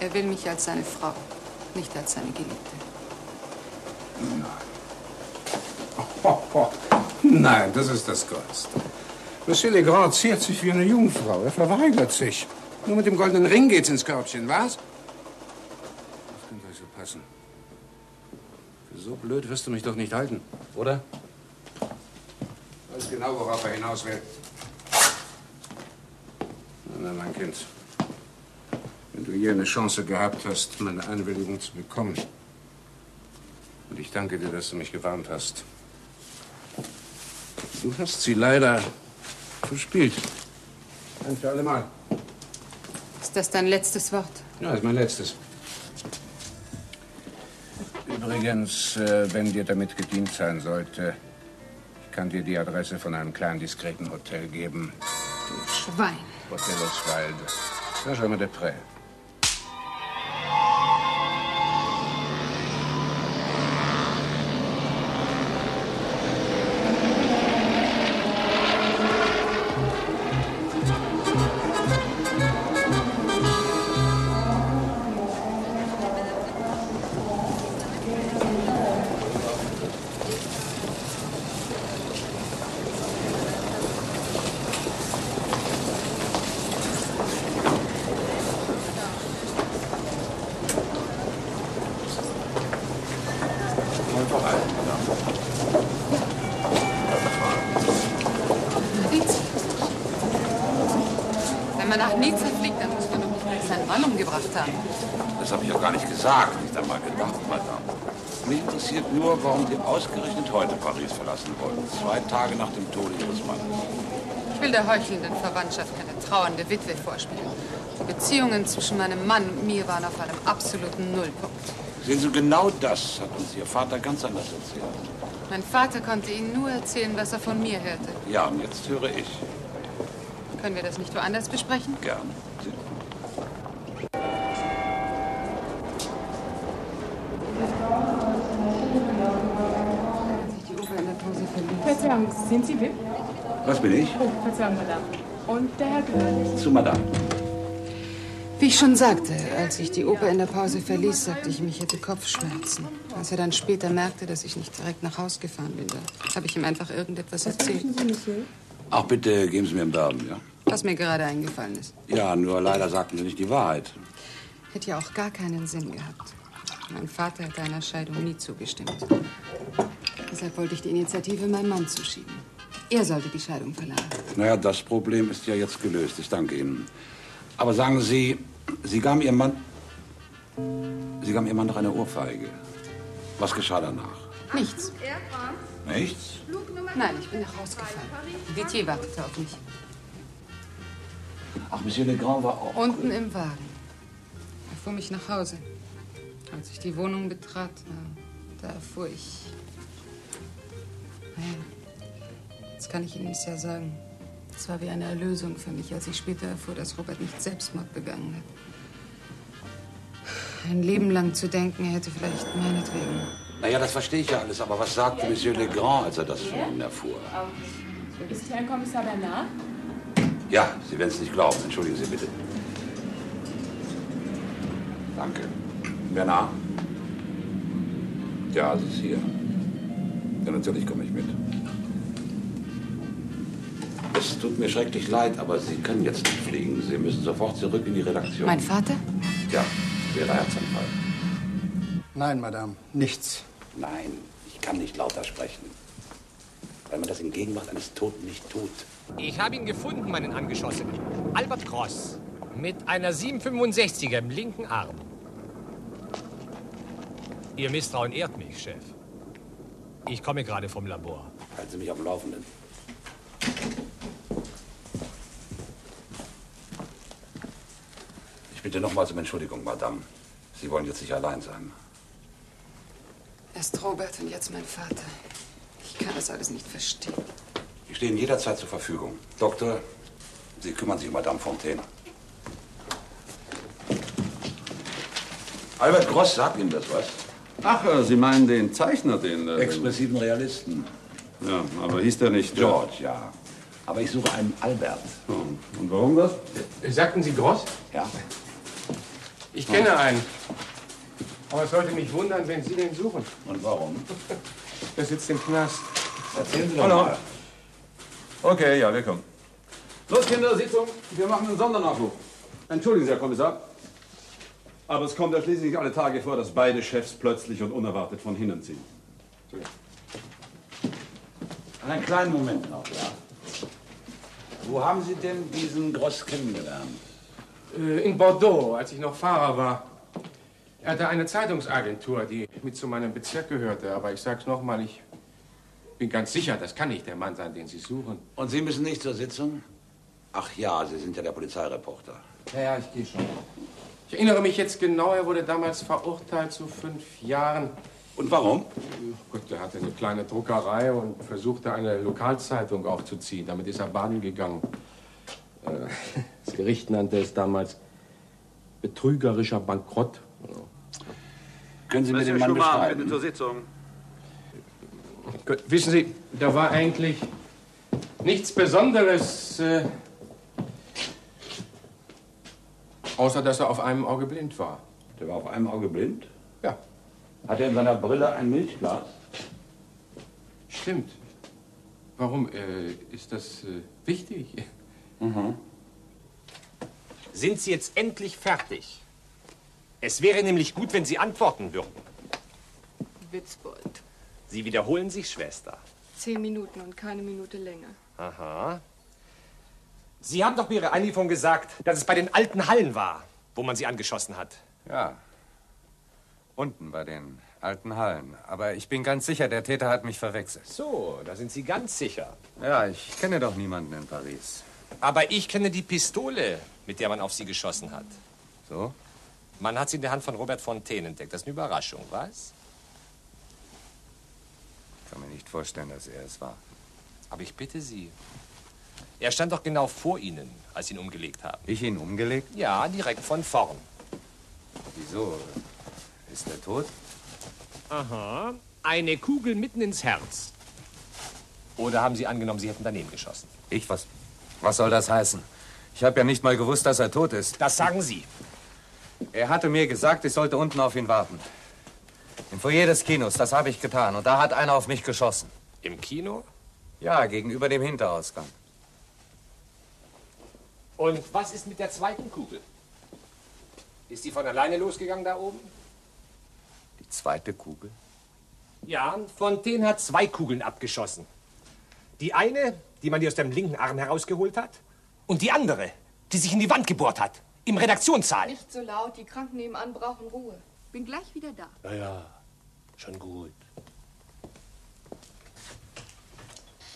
er will mich als seine Frau, nicht als seine Geliebte. Ho, ho. Nein, das ist das Größte. Monsieur Legrand ziert sich wie eine Jungfrau. Er verweigert sich. Nur mit dem goldenen Ring geht's ins Körbchen, was? Das könnte euch so passen. Für so blöd wirst du mich doch nicht halten, oder? Weiß genau, worauf er hinaus will. Na, mein Kind. Wenn du hier eine Chance gehabt hast, meine Einwilligung zu bekommen. Und ich danke dir, dass du mich gewarnt hast. Du hast sie leider verspielt. Ein für alle Mal. Ist das dein letztes Wort? Ja, ist mein letztes. Übrigens, äh, wenn dir damit gedient sein sollte, ich kann dir die Adresse von einem kleinen, diskreten Hotel geben. Du Schwein. Hotel Oswald. Saint-Germain-des-Prés. Zwei Tage nach dem Tode Ihres Mannes. Ich will der heuchelnden Verwandtschaft keine trauernde Witwe vorspielen. Die Beziehungen zwischen meinem Mann und mir waren auf einem absoluten Nullpunkt. Sehen Sie, genau das hat uns Ihr Vater ganz anders erzählt. Mein Vater konnte Ihnen nur erzählen, was er von mir hörte. Ja, und jetzt höre ich. Können wir das nicht woanders besprechen? Gern. Die Oper in der Pause verließ. Verzeihung, sind Sie VIP? Was bin ich? Oh, Verzeihung, Madame. Und der Herr gehört. Zu Madame. Wie ich schon sagte, als ich die Oper in der Pause verließ, sagte ich ihm, ich hätte Kopfschmerzen. Als er dann später merkte, dass ich nicht direkt nach Haus gefahren bin, da habe ich ihm einfach irgendetwas erzählt, Ach, bitte geben Sie mir einen Bourbon, ja? was mir gerade eingefallen ist. Ja, nur leider sagten Sie nicht die Wahrheit. Hätte ja auch gar keinen Sinn gehabt. Mein Vater hätte einer Scheidung nie zugestimmt. Deshalb wollte ich die Initiative meinem Mann zuschieben. Er sollte die Scheidung verlangen. Naja, das Problem ist ja jetzt gelöst. Ich danke Ihnen. Aber sagen Sie, Sie gaben Ihrem Mann... Sie gaben Ihrem Mann noch eine Ohrfeige. Was geschah danach? Nichts. Nichts? Nein, ich bin nach Hause gefahren. Vitier wartete auf mich. Ach, Monsieur Legrand war auch... Unten im Wagen. Er fuhr mich nach Hause. Als ich die Wohnung betrat, da, da erfuhr ich. Naja, jetzt kann ich Ihnen es ja sagen. Es war wie eine Erlösung für mich, als ich später erfuhr, dass Robert nicht Selbstmord begangen hat. Ein Leben lang zu denken, er hätte vielleicht meinetwegen. Naja, das verstehe ich ja alles. Aber was sagte Monsieur Legrand, als er das von Ihnen erfuhr? Ist ein Kommissar Bernard? Ja, Sie werden es nicht glauben. Entschuldigen Sie bitte. Danke. Bernard? Ja, sie ist hier. Ja, natürlich komme ich mit. Es tut mir schrecklich leid, aber Sie können jetzt nicht fliegen. Sie müssen sofort zurück in die Redaktion. Mein Vater? Ja, schwerer Herzanfall. Nein, Madame, nichts. Nein, ich kann nicht lauter sprechen. Weil man das in Gegenwart eines Toten nicht tut. Ich habe ihn gefunden, meinen Angeschossenen. Albert Cross. Mit einer 765er im linken Arm. Ihr Misstrauen ehrt mich, Chef. Ich komme gerade vom Labor. Halten Sie mich auf dem Laufenden. Ich bitte nochmals um Entschuldigung, Madame. Sie wollen jetzt nicht allein sein. Erst Robert und jetzt mein Vater. Ich kann das alles nicht verstehen. Ich stehe Ihnen jederzeit zur Verfügung. Doktor, Sie kümmern sich um Madame Fontaine. Albert Gross, sagt Ihnen das was? Ach, äh, Sie meinen den Zeichner, den... Äh, Expressiven Realisten. Ja, aber hieß der nicht... George, ja. Aber ich suche einen Albert. Oh, Und warum das? Sagten Sie Gross? Ja. Ich kenne einen. Aber es sollte mich wundern, wenn Sie den suchen. Und warum? Der sitzt im Knast. Erzählen Sie doch Hallo. mal. Okay, ja, wir kommen. Los, Kinder, Sitzung. Wir machen einen Sondernachruf. Entschuldigen Sie, Herr Kommissar. Aber es kommt ja schließlich nicht alle Tage vor, dass beide Chefs plötzlich und unerwartet von hinnen ziehen. Einen kleinen Moment noch, ja. Wo haben Sie denn diesen Gross kennengelernt? Äh, In Bordeaux, als ich noch Fahrer war. Er hatte eine Zeitungsagentur, die mit zu meinem Bezirk gehörte. Aber ich sag's nochmal, ich bin ganz sicher, das kann nicht der Mann sein, den Sie suchen. Und Sie müssen nicht zur Sitzung? Ach ja, Sie sind ja der Polizeireporter. Ja, ja, ich gehe schon. Ich erinnere mich jetzt genau, er wurde damals verurteilt zu fünf Jahren. Und warum? Gut, er hatte eine kleine Druckerei und versuchte eine Lokalzeitung aufzuziehen. Damit ist er baden gegangen. Äh, Das Gericht nannte es damals betrügerischer Bankrott. Können Sie mir den Mann Schumann, beschreiben? bitte zur Sitzung. Gut, wissen Sie, da war eigentlich nichts Besonderes, äh, außer dass er auf einem Auge blind war. Der war auf einem Auge blind? Ja. Hat er in seiner Brille ein Milchglas? Stimmt. Warum? Äh, ist das äh, wichtig? Mhm. Sind Sie jetzt endlich fertig? Es wäre nämlich gut, wenn Sie antworten würden. Witzbold. Sie wiederholen sich, Schwester. Zehn Minuten und keine Minute länger. Aha. Sie haben doch bei Ihrer Einlieferung gesagt, dass es bei den alten Hallen war, wo man Sie angeschossen hat. Ja. Unten bei den alten Hallen. Aber ich bin ganz sicher, der Täter hat mich verwechselt. So, da sind Sie ganz sicher. Ja, ich kenne doch niemanden in Paris. Aber ich kenne die Pistole, mit der man auf Sie geschossen hat. So? Man hat sie in der Hand von Robert Fontaine entdeckt. Das ist eine Überraschung, was? Ich kann mir nicht vorstellen, dass er es war. Aber ich bitte Sie. Er stand doch genau vor Ihnen, als Sie ihn umgelegt haben. Ich ihn umgelegt? Ja, direkt von vorn. Wieso? Ist er tot? Aha. Eine Kugel mitten ins Herz. Oder haben Sie angenommen, Sie hätten daneben geschossen? Ich? Was, was soll das heißen? Ich habe ja nicht mal gewusst, dass er tot ist. Das sagen Sie. Er hatte mir gesagt, ich sollte unten auf ihn warten. Im Foyer des Kinos, das habe ich getan. Und da hat einer auf mich geschossen. Im Kino? Ja, gegenüber dem Hinterausgang. Und was ist mit der zweiten Kugel? Ist die von alleine losgegangen da oben? Die zweite Kugel? Ja, Fontaine hat zwei Kugeln abgeschossen. Die eine, die man dir aus dem linken Arm herausgeholt hat, und die andere, die sich in die Wand gebohrt hat, im Redaktionssaal. Nicht so laut, die Kranken nebenan brauchen Ruhe. Bin gleich wieder da. Ja, ja, schon gut.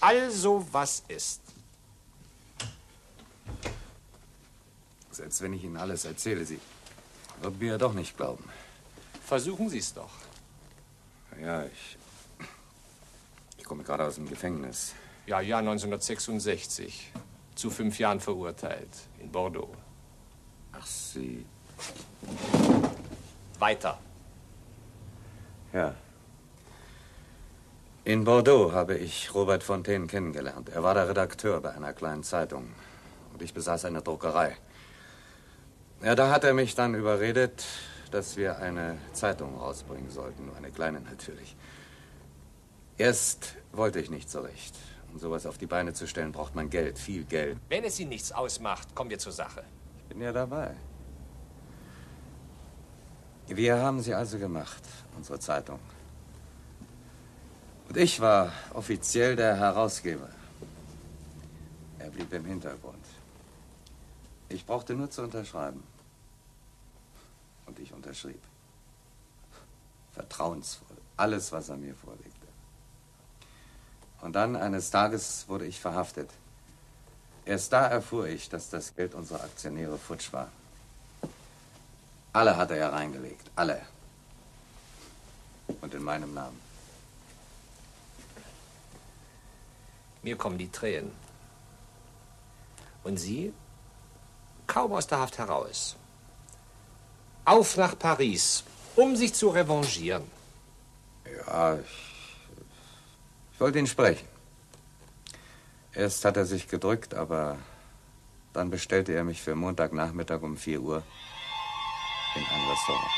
Also, was ist? Selbst wenn ich Ihnen alles erzähle, Sie würden mir ja doch nicht glauben. Versuchen Sie es doch. Ja, ich. Ich komme gerade aus dem Gefängnis. Ja, ja, 1966. Zu fünf Jahren verurteilt. In Bordeaux. Ach, Sie. Weiter. Ja. In Bordeaux habe ich Robert Fontaine kennengelernt. Er war der Redakteur bei einer kleinen Zeitung. Und ich besaß eine Druckerei. Ja, da hat er mich dann überredet, dass wir eine Zeitung rausbringen sollten. Nur eine kleine natürlich. Erst wollte ich nicht so recht. Um sowas auf die Beine zu stellen, braucht man Geld, viel Geld. Wenn es Ihnen nichts ausmacht, kommen wir zur Sache. Ich bin ja dabei. Wir haben sie also gemacht, unsere Zeitung. Und ich war offiziell der Herausgeber. Er blieb im Hintergrund. Ich brauchte nur zu unterschreiben. Und ich unterschrieb. Vertrauensvoll. Alles, was er mir vorlegte. Und dann, eines Tages, wurde ich verhaftet. Erst da erfuhr ich, dass das Geld unserer Aktionäre futsch war. Alle hat er reingelegt. Alle. Und in meinem Namen. Mir kommen die Tränen. Und Sie? Kaum aus der Haft heraus. Auf nach Paris, um sich zu revanchieren. Ja, ich, ich wollte ihn sprechen. Erst hat er sich gedrückt, aber dann bestellte er mich für Montagnachmittag um 4 Uhr in ein Restaurant.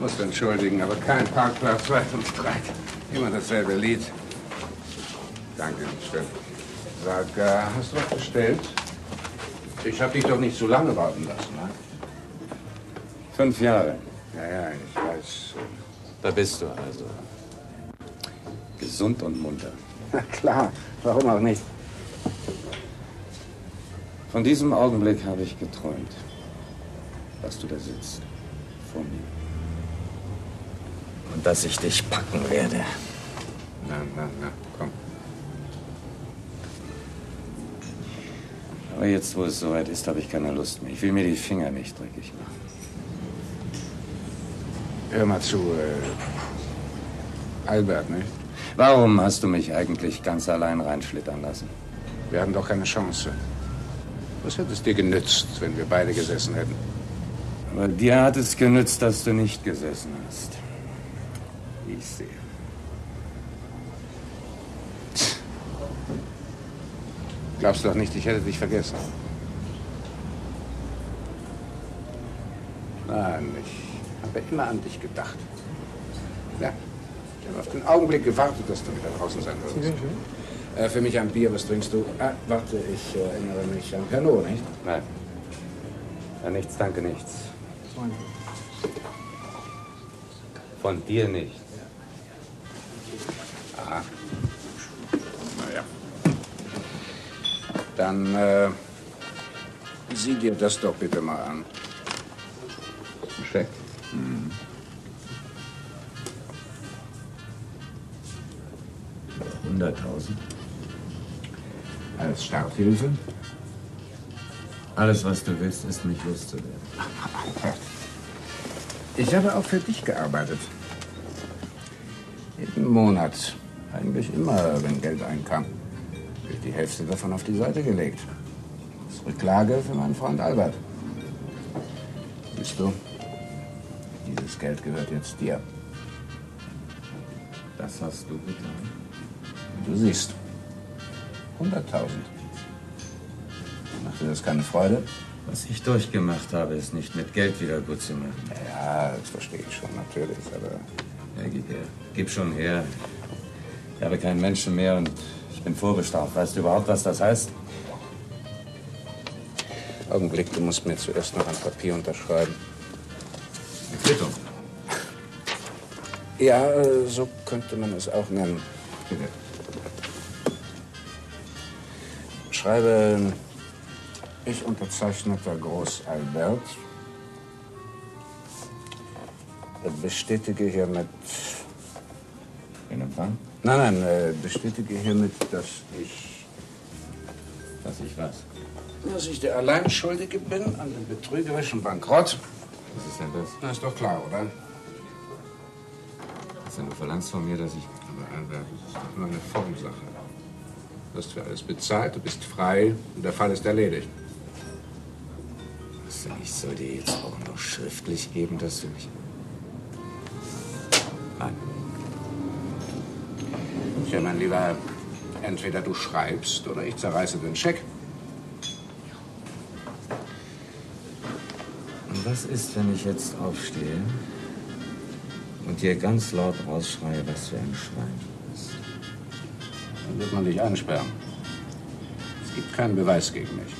Muss entschuldigen, aber kein Parkplatz weit und breit. Immer dasselbe Lied. Danke, schön. Sag, äh, hast du was bestellt? Ich hab dich doch nicht zu lange warten lassen, ne? Fünf Jahre. Ja, ja, ich weiß. Da bist du also. Gesund und munter. Na klar, warum auch nicht? Von diesem Augenblick habe ich geträumt, dass du da sitzt, vor mir. Und dass ich dich packen werde. Na, na, na, komm. Aber jetzt, wo es soweit ist, habe ich keine Lust mehr. Ich will mir die Finger nicht dreckig machen. Hör mal zu, äh, Albert, nicht? Warum hast du mich eigentlich ganz allein reinschlittern lassen? Wir haben doch keine Chance. Was hätte es dir genützt, wenn wir beide gesessen hätten? Aber dir hat es genützt, dass du nicht gesessen hast. Ich sehe. Glaubst du doch nicht, ich hätte dich vergessen? Nein, ich habe immer an dich gedacht. Ja, ich habe auf den Augenblick gewartet, dass du wieder draußen sein würdest. Äh, für mich ein Bier, was trinkst du? Ah, warte, ich äh, erinnere mich an Pernod, nicht? Nein. Ja, nichts, danke, nichts. Von dir nicht. Dann äh, sieh dir das doch bitte mal an. Ein Scheck. Mhm. Hunderttausend. Als Starthilfe? Alles, was du willst, ist mich loszuwerden. Ich habe auch für dich gearbeitet. Jeden Monat. Eigentlich immer, wenn Geld einkam. Die Hälfte davon auf die Seite gelegt. Als Rücklage für meinen Freund Albert. Siehst du, dieses Geld gehört jetzt dir. Das hast du getan. Du siehst. 100.000. Macht dir das keine Freude? Was ich durchgemacht habe, ist nicht mit Geld wieder gut zu machen. Ja, das verstehe ich schon, natürlich, aber... Ja, gib her. Gib schon her. Ich habe keinen Menschen mehr und bin vorbestaubt. Weißt du überhaupt, was das heißt? Augenblick, du musst mir zuerst noch ein Papier unterschreiben. Eine Quittung. Ja, äh, so könnte man es auch nennen. Bitte. Schreibe, ich unterzeichneter Groß Albert, bestätige hiermit. Den Empfang? Nein, nein, äh, bestätige hiermit, dass ich. Dass ich was? Dass ich der Alleinschuldige bin an dem betrügerischen Bankrott. Was ist denn das? Na, ist doch klar, oder? Also, du verlangst von mir, dass ich. Aber Albert, das ist doch nur eine Formsache. Du hast für alles bezahlt, du bist frei und der Fall ist erledigt. Also, ich soll dir jetzt auch noch schriftlich geben, dass du mich. Nein. Tja, mein Lieber, entweder du schreibst oder ich zerreiße den Scheck. Und was ist, wenn ich jetzt aufstehe und dir ganz laut rausschreie, was für ein Schwein du bist? Dann wird man dich einsperren. Es gibt keinen Beweis gegen mich.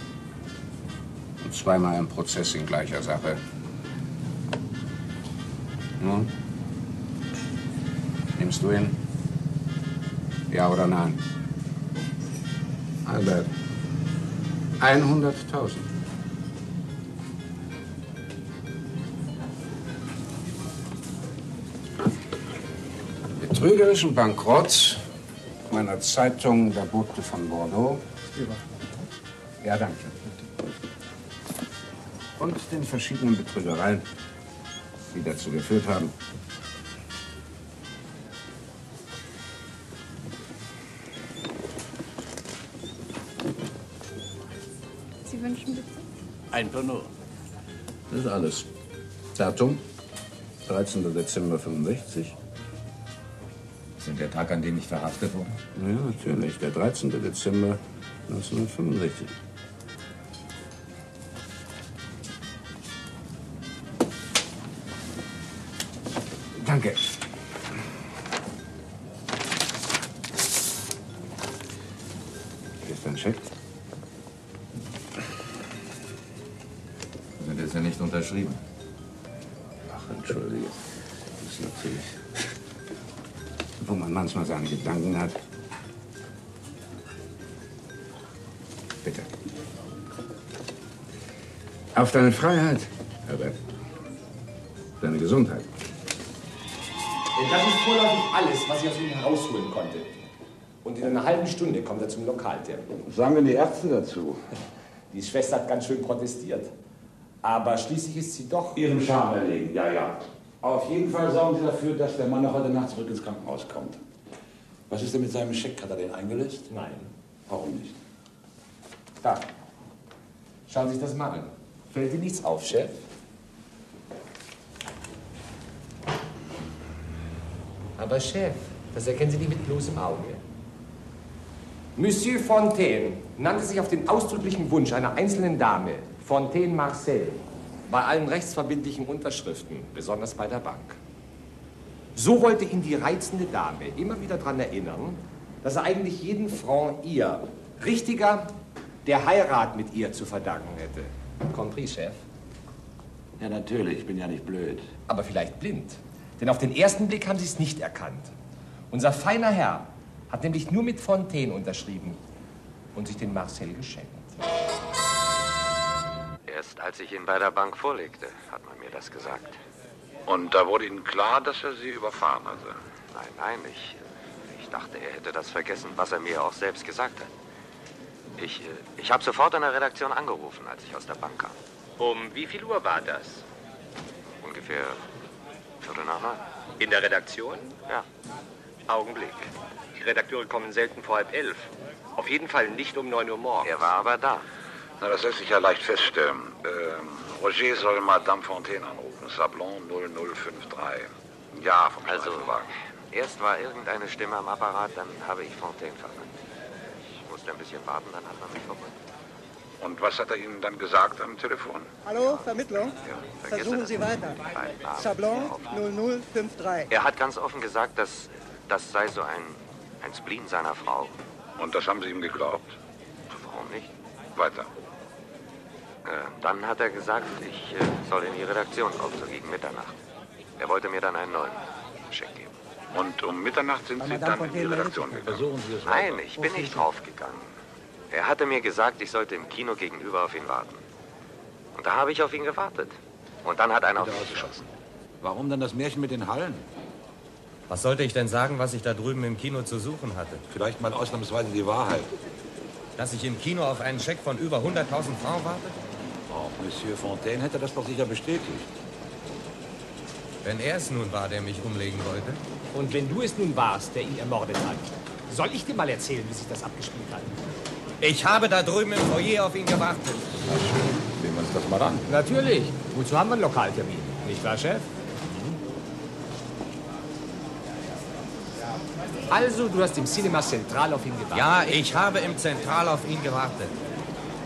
Und zweimal ein Prozess in gleicher Sache. Nun? Nimmst du ihn? Ja oder nein? Albert. 100.000. Betrügerischen Bankrott meiner Zeitung Der Bote von Bordeaux. Ja, danke. Und den verschiedenen Betrügereien, die dazu geführt haben. Ein Pernod. Das ist alles. Datum? 13. Dezember 65. Das ist der Tag, an dem ich verhaftet wurde? Ja, natürlich. Der 13. Dezember 1965. Danke. Ist ja nicht unterschrieben. Ach, entschuldige. Das ist natürlich. Wo man manchmal seine Gedanken hat. Bitte. Auf deine Freiheit, Herbert. Deine Gesundheit. Das ist vorläufig alles, was ich aus ihm herausholen konnte. Und in einer halben Stunde kommt er zum Lokaltermin. Was sagen denn die Ärzte dazu? Die Schwester hat ganz schön protestiert. Aber schließlich ist sie doch. Ihren Charme erlegen, ja, ja. Auf jeden Fall sorgen Sie dafür, dass der Mann noch heute Nacht zurück ins Krankenhaus kommt. Was ist denn mit seinem Scheck? Hat er den eingelöst? Nein. Warum nicht? Da. Schauen Sie sich das mal an. Fällt Ihnen nichts auf, Chef? Aber Chef, das erkennen Sie nicht mit bloßem Auge. Monsieur Fontaine nannte sich auf den ausdrücklichen Wunsch einer einzelnen Dame, Fontaine Marcel, bei allen rechtsverbindlichen Unterschriften, besonders bei der Bank. So wollte ihn die reizende Dame immer wieder daran erinnern, dass er eigentlich jeden Franc ihr, richtiger, der Heirat mit ihr zu verdanken hätte. Compris, Chef? Ja, natürlich. Ich bin ja nicht blöd. Aber vielleicht blind. Denn auf den ersten Blick haben Sie es nicht erkannt. Unser feiner Herr hat nämlich nur mit Fontaine unterschrieben. und sich den Marcel geschenkt. Erst als ich ihn bei der Bank vorlegte, hat man mir das gesagt. Und da wurde Ihnen klar, dass er Sie überfahren hatte? Nein, nein, ich, ich dachte, er hätte das vergessen, was er mir auch selbst gesagt hat. Ich, äh, ich habe sofort an der Redaktion angerufen, als ich aus der Bank kam. Um wie viel Uhr war das? Ungefähr Viertel nach neun. In der Redaktion? Ja. Augenblick. Die Redakteure kommen selten vor halb elf. Auf jeden Fall nicht um 9 Uhr morgens. Er war aber da. Na, das lässt sich ja leicht feststellen. Ähm, Roger soll Madame Fontaine anrufen. Sablon 0053. Ja, vom Also, Streifenwagen. erst war irgendeine Stimme am Apparat, dann habe ich Fontaine verlangt. Ich musste ein bisschen warten, dann hat man mich verbunden. Und was hat er Ihnen dann gesagt am Telefon? Hallo, Vermittlung? vergesse Versuchen. Sie weiter. Sablon 0053. Er hat ganz offen gesagt, dass das sei so ein, ein Spleen seiner Frau. Und das haben Sie ihm geglaubt? Warum nicht? Weiter. Äh, dann hat er gesagt, ich äh, soll in die Redaktion kommen, so gegen Mitternacht. Er wollte mir dann einen neuen Scheck geben. Und um Mitternacht sind Sie dann in die Redaktion gegangen? Versuchen Sie es Nein, ich bin nicht draufgegangen. Er hatte mir gesagt, ich sollte im Kino gegenüber auf ihn warten. Und da habe ich auf ihn gewartet. Und dann hat einer auf mich geschossen. Warum dann das Märchen mit den Hallen? Was sollte ich denn sagen, was ich da drüben im Kino zu suchen hatte? Vielleicht mal ausnahmsweise die Wahrheit. Dass ich im Kino auf einen Scheck von über 100.000 Francs warte? Oh, Monsieur Fontaine hätte das doch sicher bestätigt. Wenn er es nun war, der mich umlegen wollte. Und wenn du es nun warst, der ihn ermordet hat, soll ich dir mal erzählen, wie sich das abgespielt hat? Ich habe da drüben im Foyer auf ihn gewartet. Sehen wir uns das mal an. Natürlich. Wozu haben wir einen Lokaltermin? Nicht wahr, Chef? Also, du hast im Cinema Central auf ihn gewartet. Ja, ich habe im Zentral auf ihn gewartet.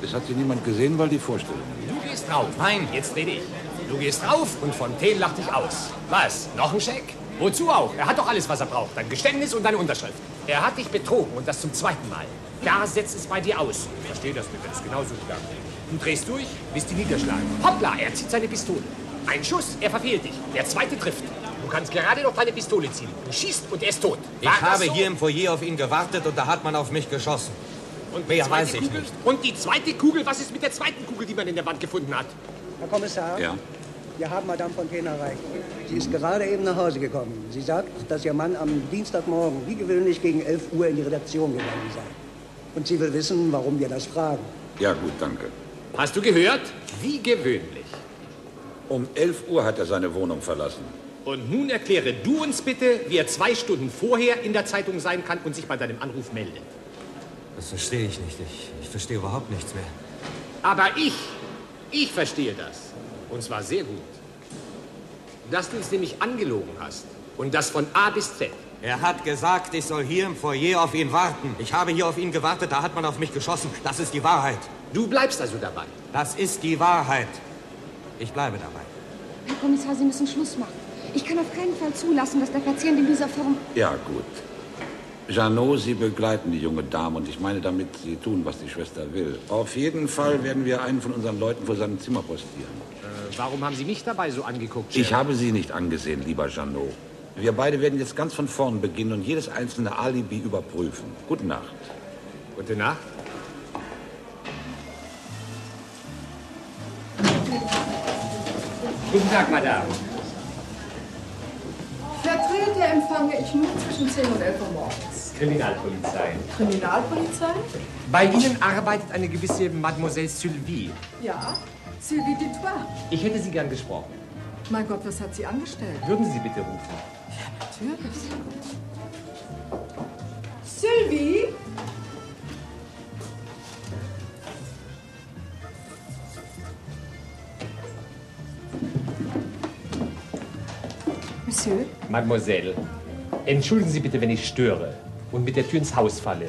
Das hat Sie niemand gesehen, weil die Vorstellung. Du gehst rauf. Nein, jetzt rede ich. Du gehst rauf und Fontaine lacht dich aus. Was? Noch ein Scheck? Wozu auch? Er hat doch alles, was er braucht. Dein Geständnis und deine Unterschrift. Er hat dich betrogen und das zum zweiten Mal. Da setzt es bei dir aus. Ich verstehe das nicht, wenn es genauso gegangen Du drehst durch, bist ihn niederschlagen. Hoppla, er zieht seine Pistole. Ein Schuss, er verfehlt dich. Der zweite trifft. Du kannst gerade noch deine Pistole ziehen. Du schießt und er ist tot. Ich War das habe so? hier im Foyer auf ihn gewartet und da hat man auf mich geschossen. Und die Mehr zweite weiß ich Kugel? nicht. Und die zweite Kugel, was ist mit der zweiten Kugel, die man in der Wand gefunden hat? Herr Kommissar, Ja. wir haben Madame Fontaine erreicht. Sie ist gerade eben nach Hause gekommen. Sie sagt, dass ihr Mann am Dienstagmorgen wie gewöhnlich gegen 11 Uhr in die Redaktion gegangen sei. Und sie will wissen, warum wir das fragen. Ja, gut, danke. Hast du gehört? Wie gewöhnlich. Um 11 Uhr hat er seine Wohnung verlassen. Und nun erkläre du uns bitte, wie er zwei Stunden vorher in der Zeitung sein kann und sich bei deinem Anruf meldet. Das verstehe ich nicht. Ich, ich verstehe überhaupt nichts mehr. Aber ich, ich verstehe das. Und zwar sehr gut. Dass du uns nämlich angelogen hast. Und das von A bis Z. Er hat gesagt, ich soll hier im Foyer auf ihn warten. Ich habe hier auf ihn gewartet, da hat man auf mich geschossen. Das ist die Wahrheit. Du bleibst also dabei. Das ist die Wahrheit. Ich bleibe dabei. Herr Kommissar, Sie müssen Schluss machen. Ich kann auf keinen Fall zulassen, dass der Patient in dieser Form... Ja, gut. Janot, Sie begleiten die junge Dame und ich meine damit, Sie tun, was die Schwester will. Auf jeden Fall werden wir einen von unseren Leuten vor seinem Zimmer postieren. Äh, warum haben Sie mich dabei so angeguckt, Chef? Ich habe Sie nicht angesehen, lieber Janot. Wir beide werden jetzt ganz von vorn beginnen und jedes einzelne Alibi überprüfen. Gute Nacht. Gute Nacht. Guten Tag, Madame. Vertreter empfange ich nur zwischen 10 und 11 Uhr morgens. Kriminalpolizei. Kriminalpolizei? Bei Ihnen arbeitet eine gewisse Mademoiselle Sylvie. Ja. Sylvie Dutois. Ich hätte Sie gern gesprochen. Mein Gott, was hat sie angestellt? Würden Sie sie bitte rufen? Natürlich. Sylvie? Monsieur? Mademoiselle, entschuldigen Sie bitte, wenn ich störe und mit der Tür ins Haus falle.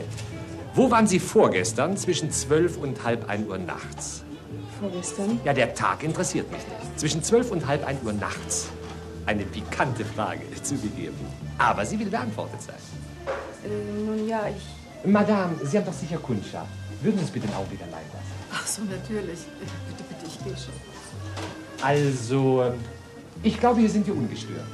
Wo waren Sie vorgestern zwischen 12 und halb 1 Uhr nachts? Vorgestern? Ja, der Tag interessiert mich nicht. Zwischen 12 und halb 1 Uhr nachts. Eine pikante Frage, zugegeben. Aber sie will beantwortet sein. Äh, nun ja, ich... Madame, Sie haben doch sicher Kundschaft. Würden Sie es bitte einen Augenblick allein lassen? Ach so, natürlich. Äh, Bitte, bitte, ich gehe schon. Also, ähm, ich glaube, hier sind wir ungestört.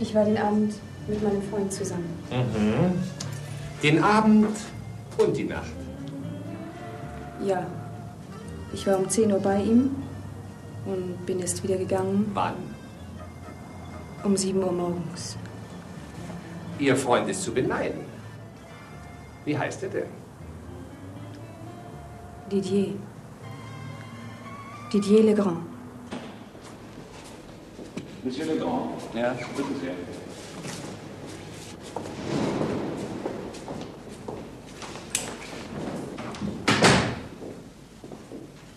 Ich war den Abend Mit meinem Freund zusammen. Mhm. Den Abend und die Nacht. Ja. Ich war um 10 Uhr bei ihm und bin erst wieder gegangen Wann? um 7 Uhr morgens. Ihr Freund ist zu beneiden. Wie heißt er denn? Didier. Didier Legrand. Monsieur Legrand. Ja, bitte sehr.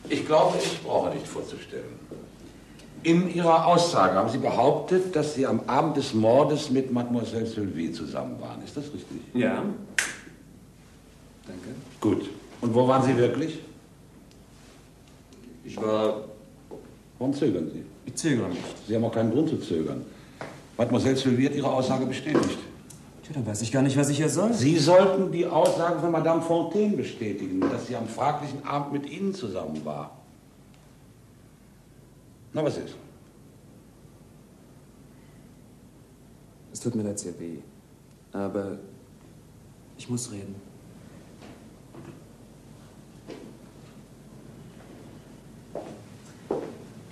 Ich glaube, ich brauche nicht vorzustellen. In Ihrer Aussage haben Sie behauptet, dass Sie am Abend des Mordes mit Mademoiselle Sylvie zusammen waren. Ist das richtig? Ja. Danke. Gut. Und wo waren Sie wirklich? Ich war. Warum zögern Sie? Ich zögere nicht. Sie haben auch keinen Grund zu zögern. Mademoiselle Sylvie hat Ihre Aussage bestätigt. Tja, dann weiß ich gar nicht, was ich hier soll. Sie sollten die Aussage von Madame Fontaine bestätigen, dass sie am fraglichen Abend mit Ihnen zusammen war. Na, was ist? Es tut mir leid, sehr weh. Aber ich muss reden.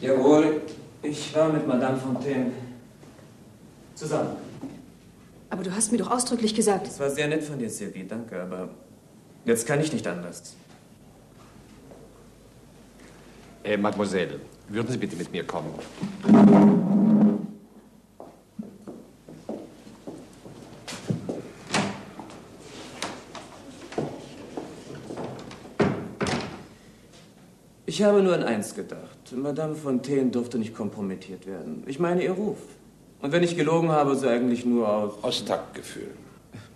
Jawohl, ich war mit Madame Fontaine zusammen. Aber du hast mir doch ausdrücklich gesagt. Es war sehr nett von dir, Sylvie, danke, aber jetzt kann ich nicht anders. Äh, Mademoiselle, würden Sie bitte mit mir kommen? Ich habe nur an eins gedacht. Madame Fontaine durfte nicht kompromittiert werden. Ich meine ihr Ruf. Und wenn ich gelogen habe, so eigentlich nur aus... Aus Taktgefühl.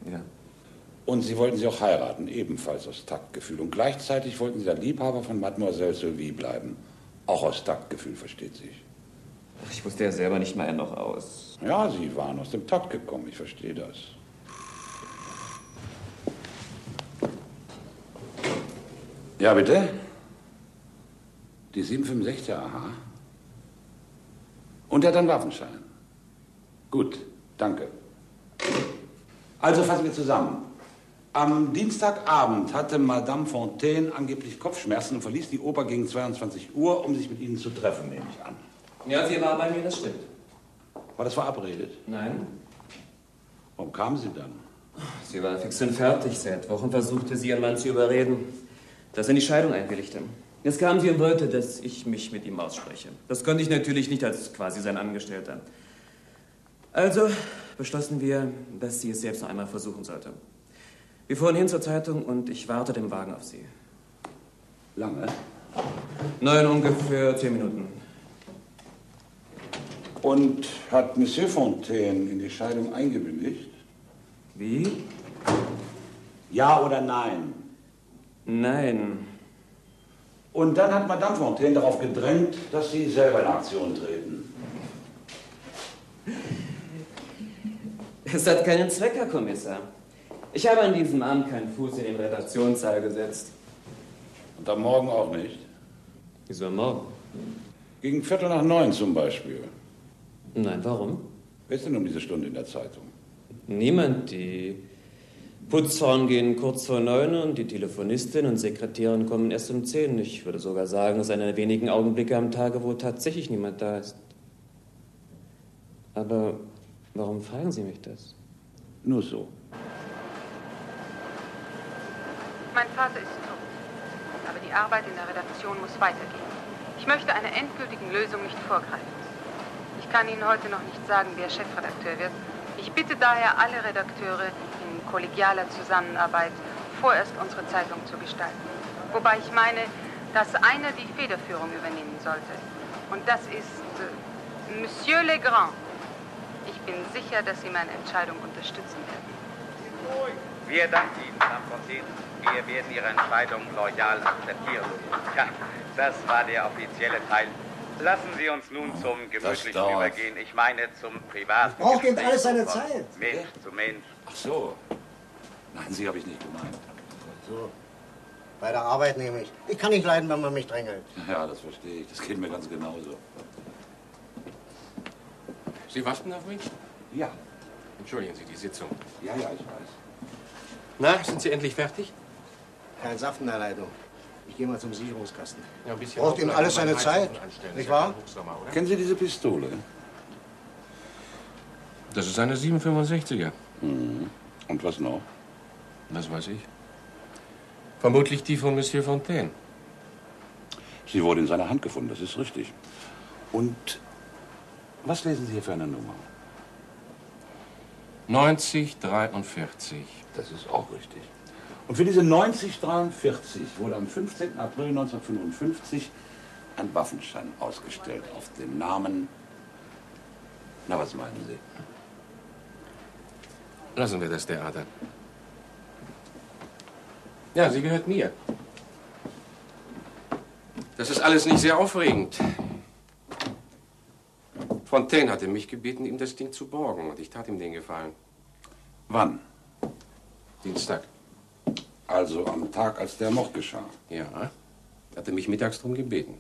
Ja. Und Sie wollten sie auch heiraten, ebenfalls aus Taktgefühl. Und gleichzeitig wollten Sie der Liebhaber von Mademoiselle Sylvie bleiben. Auch aus Taktgefühl, versteht sich. Ach, Ich wusste ja selber nicht mal noch aus. Ja, Sie waren aus dem Takt gekommen, ich verstehe das. Ja, bitte? Die 765, aha. Und er hat einen Waffenschein. Gut, danke. Also fassen wir zusammen. Am Dienstagabend hatte Madame Fontaine angeblich Kopfschmerzen und verließ die Oper gegen 22 Uhr, um sich mit Ihnen zu treffen, nehme ich an. Ja, sie war bei mir, das stimmt. War das verabredet? Nein. Warum kamen Sie dann? Sie war fix und fertig. Seit Wochen versuchte sie ihren Mann zu überreden, dass er in die Scheidung einwilligte. Jetzt kam sie und wollte, dass ich mich mit ihm ausspreche. Das konnte ich natürlich nicht als quasi sein Angestellter. Also beschlossen wir, dass sie es selbst noch einmal versuchen sollte. Wir fuhren hin zur Zeitung und ich wartete im Wagen auf sie. Lange? Nein, ungefähr zehn Minuten. Und hat Monsieur Fontaine in die Scheidung eingewilligt? Wie? Ja oder nein? Nein. Und dann hat Madame Fontaine darauf gedrängt, dass Sie selber in Aktion treten. Es hat keinen Zweck, Herr Kommissar. Ich habe an diesem Abend keinen Fuß in den Redaktionssaal gesetzt. Und am Morgen auch nicht? Wieso am Morgen? Gegen Viertel nach neun zum Beispiel. Nein, warum? Wer ist denn um diese Stunde in der Zeitung? Niemand. Die Putzfrauen gehen kurz vor neun und die Telefonistin und Sekretärin kommen erst um zehn. Ich würde sogar sagen, es ist einer der wenigen Augenblicke am Tage, wo tatsächlich niemand da ist. Aber warum fragen Sie mich das? Nur so. Mein Vater ist tot. Aber die Arbeit in der Redaktion muss weitergehen. Ich möchte einer endgültigen Lösung nicht vorgreifen. Ich kann Ihnen heute noch nicht sagen, wer Chefredakteur wird. Ich bitte daher alle Redakteure in kollegialer Zusammenarbeit vorerst unsere Zeitung zu gestalten. Wobei ich meine, dass einer die Federführung übernehmen sollte. Und das ist äh, Monsieur Legrand. Ich bin sicher, dass Sie meine Entscheidung unterstützen werden. Wir danken Ihnen, Madame Fontaine. Wir werden Ihre Entscheidung loyal akzeptieren. Ja, das war der offizielle Teil. Lassen Sie uns nun zum Gemütlichen übergehen. Ich meine zum privaten Braucht eben alles seine Zeit. Mensch zu Mensch. Ach so. Nein, Sie habe ich nicht gemeint. So. Bei der Arbeit nämlich. Ich kann nicht leiden, wenn man mich drängelt. Ja, das verstehe ich. Das geht mir ganz genauso. Sie warten auf mich? Ja. Entschuldigen Sie die Sitzung. Ja, ja, ich weiß. Na, sind Sie endlich fertig? Kein Saft in der Leitung. Ich gehe mal zum Sicherungskasten. Ja, ein bisschen Braucht ihm Aufmerksamkeit alles seine Zeit, nicht wahr? Kennen Sie diese Pistole? Das ist eine 765er. Mhm. Und was noch? Das weiß ich. Vermutlich die von Monsieur Fontaine. Sie wurde in seiner Hand gefunden, das ist richtig. Und was lesen Sie hier für eine Nummer? 9043. Das ist auch richtig. Und für diese 9043 wurde am 15. April 1955 ein Waffenschein ausgestellt auf den Namen. Na, was meinen Sie? Lassen wir das Theater. Ja, sie gehört mir. Das ist alles nicht sehr aufregend. Fontaine hatte mich gebeten, ihm das Ding zu borgen, und ich tat ihm den Gefallen. Wann? Dienstag. Also am Tag, als der Mord geschah. Ja, hatte mich mittags drum gebeten.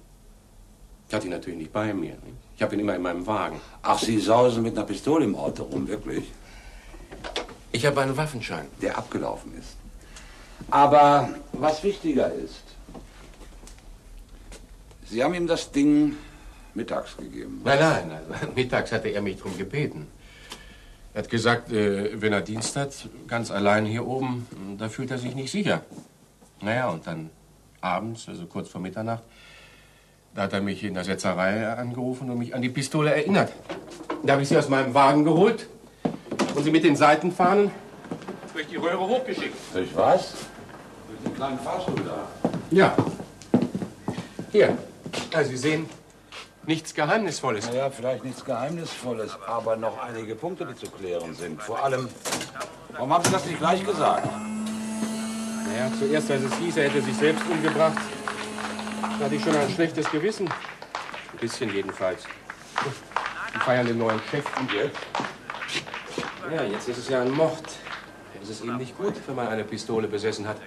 Ich hatte ihn natürlich nicht bei mir. Ich habe ihn immer in meinem Wagen. Ach, Sie sausen mit einer Pistole im Auto rum, wirklich? Ich habe einen Waffenschein. Der abgelaufen ist. Aber was wichtiger ist, Sie haben ihm das Ding mittags gegeben. Nein, nein, nein. Mittags hatte er mich drum gebeten. Er hat gesagt, äh, wenn er Dienst hat, ganz allein hier oben, da fühlt er sich nicht sicher. Naja, und dann abends, also kurz vor Mitternacht, da hat er mich in der Setzerei angerufen und mich an die Pistole erinnert. Da habe ich sie aus meinem Wagen geholt und sie mit den Seitenfahnen durch die Röhre hochgeschickt. Durch was? Durch den kleinen Fahrstuhl da. Ja. Hier. Also Sie sehen, nichts Geheimnisvolles. Naja, vielleicht nichts Geheimnisvolles, aber noch einige Punkte, die zu klären sind. Vor allem, warum haben Sie das nicht gleich gesagt? Naja, zuerst, als es hieß, er hätte sich selbst umgebracht, da hatte ich schon ein schlechtes Gewissen. Ein bisschen jedenfalls. Wir feiern den neuen Chef. Und jetzt? Ja, jetzt ist es ja ein Mord. Es ist eben nicht gut, wenn man eine Pistole besessen hat.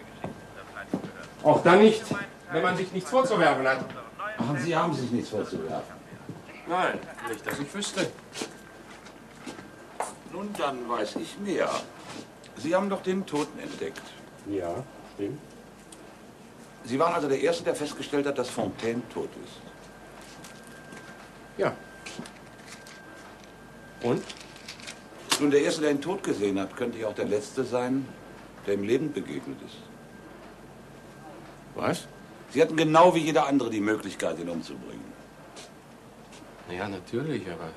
Auch dann nicht, wenn man sich nichts vorzuwerfen hat. Ach, und Sie haben sich nichts vorzuwerfen. Nein, nicht, dass ich wüsste. Nun, dann weiß ich mehr. Sie haben doch den Toten entdeckt. Ja, stimmt. Sie waren also der Erste, der festgestellt hat, dass Fontaine tot ist. Ja. Und? Nun, der Erste, der ihn tot gesehen hat, könnte ja auch der Letzte sein, der ihm lebend begegnet ist. Was? Sie hatten genau wie jeder andere die Möglichkeit, ihn umzubringen. Ja, natürlich, aber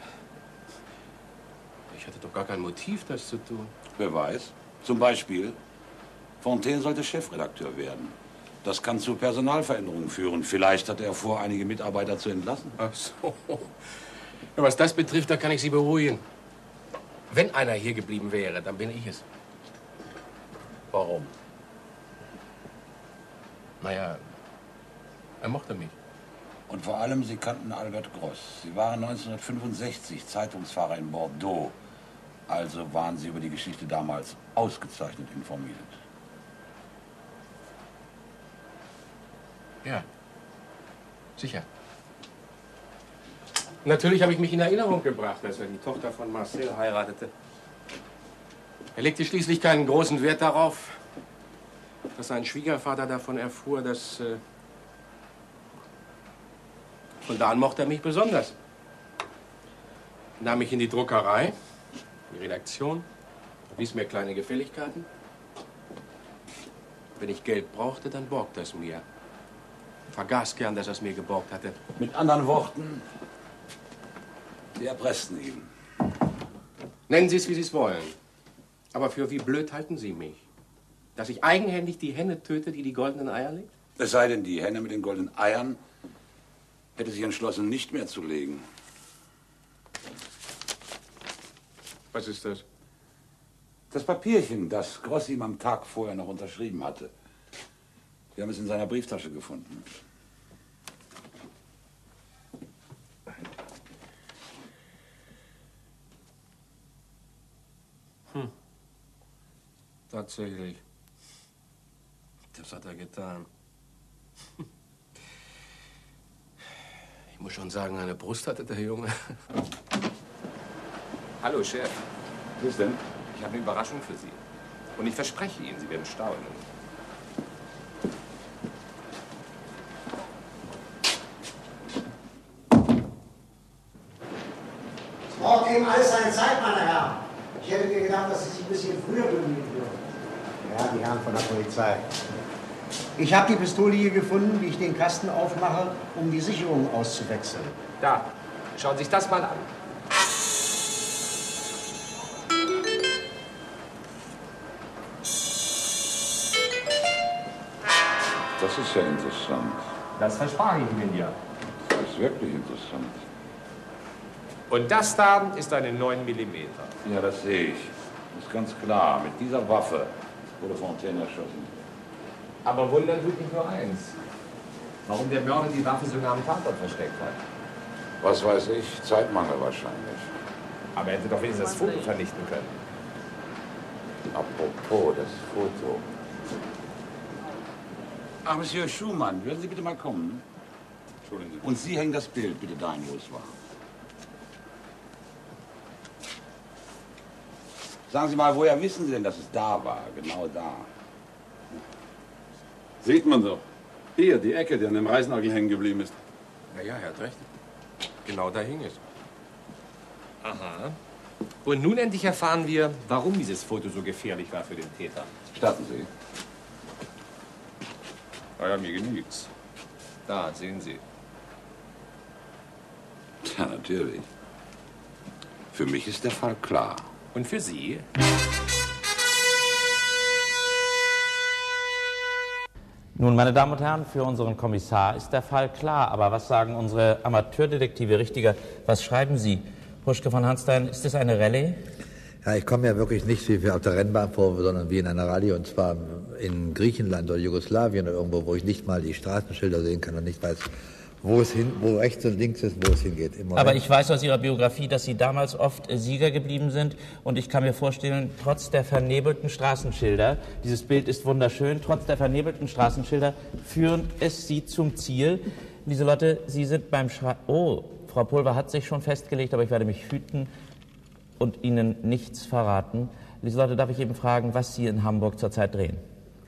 ich hatte doch gar kein Motiv, das zu tun. Wer weiß. Zum Beispiel, Fontaine sollte Chefredakteur werden. Das kann zu Personalveränderungen führen. Vielleicht hat er vor, einige Mitarbeiter zu entlassen. Ach so. Was das betrifft, da kann ich Sie beruhigen. Wenn einer hier geblieben wäre, dann bin ich es. Warum? Naja, er mochte mich. Und vor allem, Sie kannten Albert Gross. Sie waren 1965 Zeitungsfahrer in Bordeaux. Also waren Sie über die Geschichte damals ausgezeichnet informiert. Ja. Sicher. Natürlich habe ich mich in Erinnerung gebracht, als er die Tochter von Marcel heiratete. Er legte schließlich keinen großen Wert darauf, dass sein Schwiegervater davon erfuhr, dass. Äh von da an mochte er mich besonders. Nahm mich in die Druckerei, die Redaktion, wies mir kleine Gefälligkeiten. Wenn ich Geld brauchte, dann borgte er es mir. Vergaß gern, dass er es mir geborgt hatte. Mit anderen Worten, Sie erpressten ihn. Nennen Sie es, wie Sie es wollen. Aber für wie blöd halten Sie mich? Dass ich eigenhändig die Henne töte, die die goldenen Eier legt? Es sei denn, die Henne mit den goldenen Eiern hätte sich entschlossen, nicht mehr zu legen. Was ist das? Das Papierchen, das Gross ihm am Tag vorher noch unterschrieben hatte. Wir haben es in seiner Brieftasche gefunden. Hm. Tatsächlich. Das hat er getan. Ich muss schon sagen, eine Brust hatte der Junge. Hallo, Chef. Was ist denn? Ich habe eine Überraschung für Sie. Und ich verspreche Ihnen, Sie werden staunen. Es braucht eben alles seine Zeit, meine Herren. Ich hätte mir gedacht, dass Sie sich ein bisschen früher bemühen würden. Ja, die Herren von der Polizei. Ich habe die Pistole hier gefunden, wie ich den Kasten aufmache, um die Sicherung auszuwechseln. Da, schauen Sie sich das mal an. Das ist ja interessant. Das versprach ich Ihnen ja. Das ist wirklich interessant. Und das da ist eine 9 mm. Ja, das sehe ich. Das ist ganz klar. Mit dieser Waffe wurde Fontaine erschossen. Aber wundern tut mich nur eins. Warum der Mörder die Waffe so nah am Tatort versteckt hat. Was weiß ich? Zeitmangel wahrscheinlich. Aber er hätte doch wenigstens das Foto vernichten können. Apropos, das Foto. Ach, Monsieur Schumann, würden Sie bitte mal kommen? Entschuldigen Sie. Und Sie hängen das Bild bitte dahin, wo es war. Sagen Sie mal, woher wissen Sie denn, dass es da war? Genau da. Sieht man doch. Hier, die Ecke, die an dem Reißnagel hängen geblieben ist. Na ja, er hat recht. Genau da hing es. Aha. Und nun endlich erfahren wir, warum dieses Foto so gefährlich war für den Täter. Statten Sie. Na ja, mir genügt's. Da, sehen Sie. Ja, natürlich. Für mich ist der Fall klar. Und für Sie? Nun, meine Damen und Herren, für unseren Kommissar ist der Fall klar. Aber was sagen unsere Amateurdetektive richtiger? Was schreiben Sie? Huschke von Hanstein, ist das eine Rallye? Ja, ich komme ja wirklich nicht wie wir auf der Rennbahn vor, sondern wie in einer Rallye und zwar in Griechenland oder Jugoslawien oder irgendwo, wo ich nicht mal die Straßenschilder sehen kann und nicht weiß, wo es hin, wo rechts und links ist, wo es hingeht. Im Moment. Aber ich weiß aus Ihrer Biografie, dass Sie damals oft äh, Sieger geblieben sind. Und ich kann mir vorstellen, trotz der vernebelten Straßenschilder, dieses Bild ist wunderschön, trotz der vernebelten Straßenschilder führen es Sie zum Ziel. Lieselotte, Sie sind beim Schrei... Oh, Frau Pulver hat sich schon festgelegt, aber ich werde mich hüten und Ihnen nichts verraten. Lieselotte, darf ich eben fragen, was Sie in Hamburg zurzeit drehen?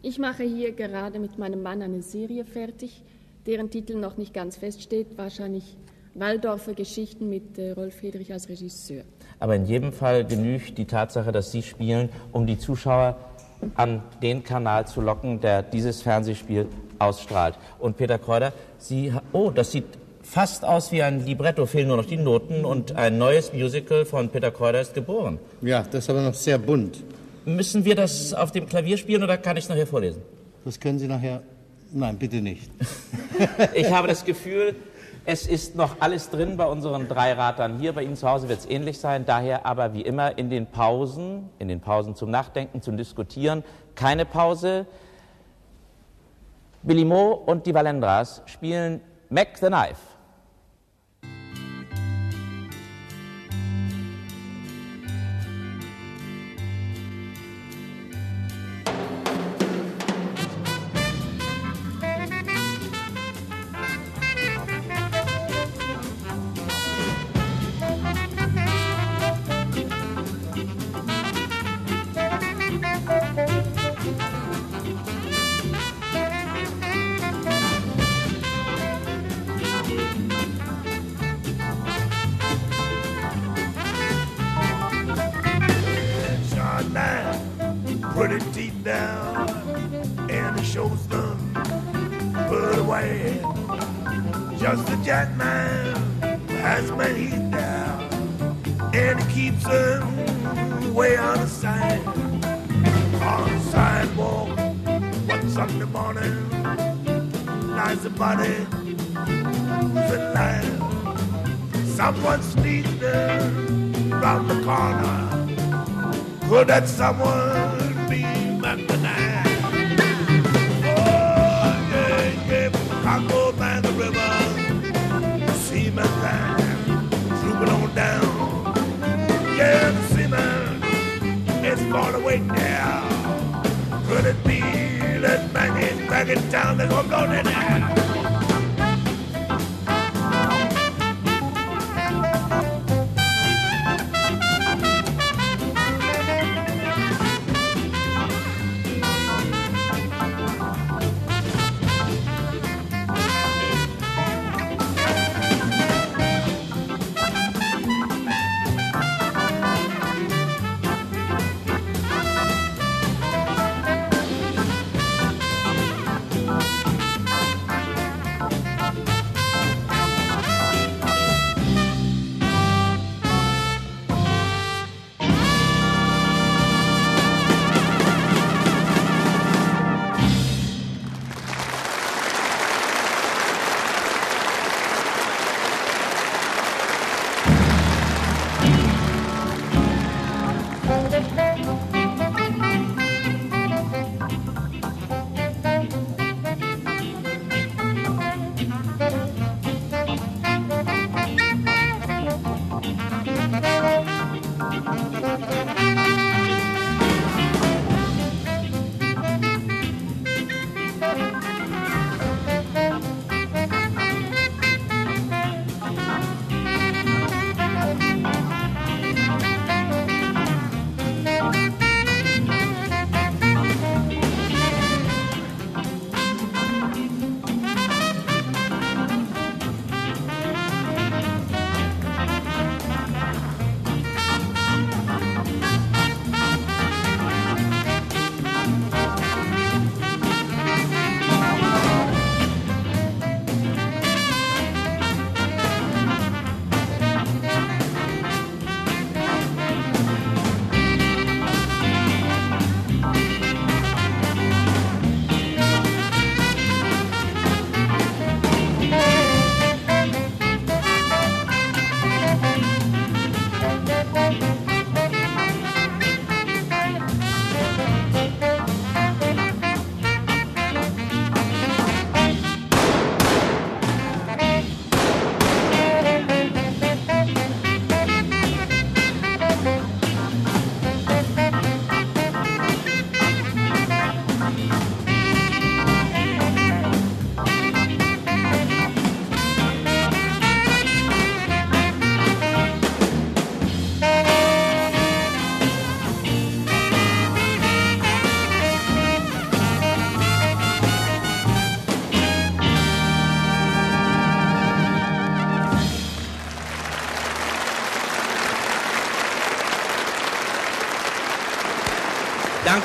Ich mache hier gerade mit meinem Mann eine Serie fertig, deren Titel noch nicht ganz feststeht. Wahrscheinlich Waldorfer Geschichten mit äh, Rolf Friedrich als Regisseur. Aber in jedem Fall genügt die Tatsache, dass Sie spielen, um die Zuschauer an den Kanal zu locken, der dieses Fernsehspiel ausstrahlt. Und Peter Kräuter, Sie, oh, das sieht fast aus wie ein Libretto, fehlen nur noch die Noten und ein neues Musical von Peter Kräuter ist geboren. Ja, das ist aber noch sehr bunt. Müssen wir das auf dem Klavier spielen oder kann ich es nachher vorlesen? Das können Sie nachher. Nein, bitte nicht. Ich habe das Gefühl, es ist noch alles drin bei unseren drei Ratern hier. Bei Ihnen zu Hause wird es ähnlich sein. Daher aber wie immer in den Pausen, in den Pausen zum Nachdenken, zum Diskutieren, keine Pause. Billy Mo und die Valendras spielen Mac the Knife. Someone round the corner. Could that someone be McNamara? Oh, yeah, yeah, I go by the river, see my line trooping on down. Yeah, the seaman is far away now. Could it be that is back in town? They're gonna blow that now.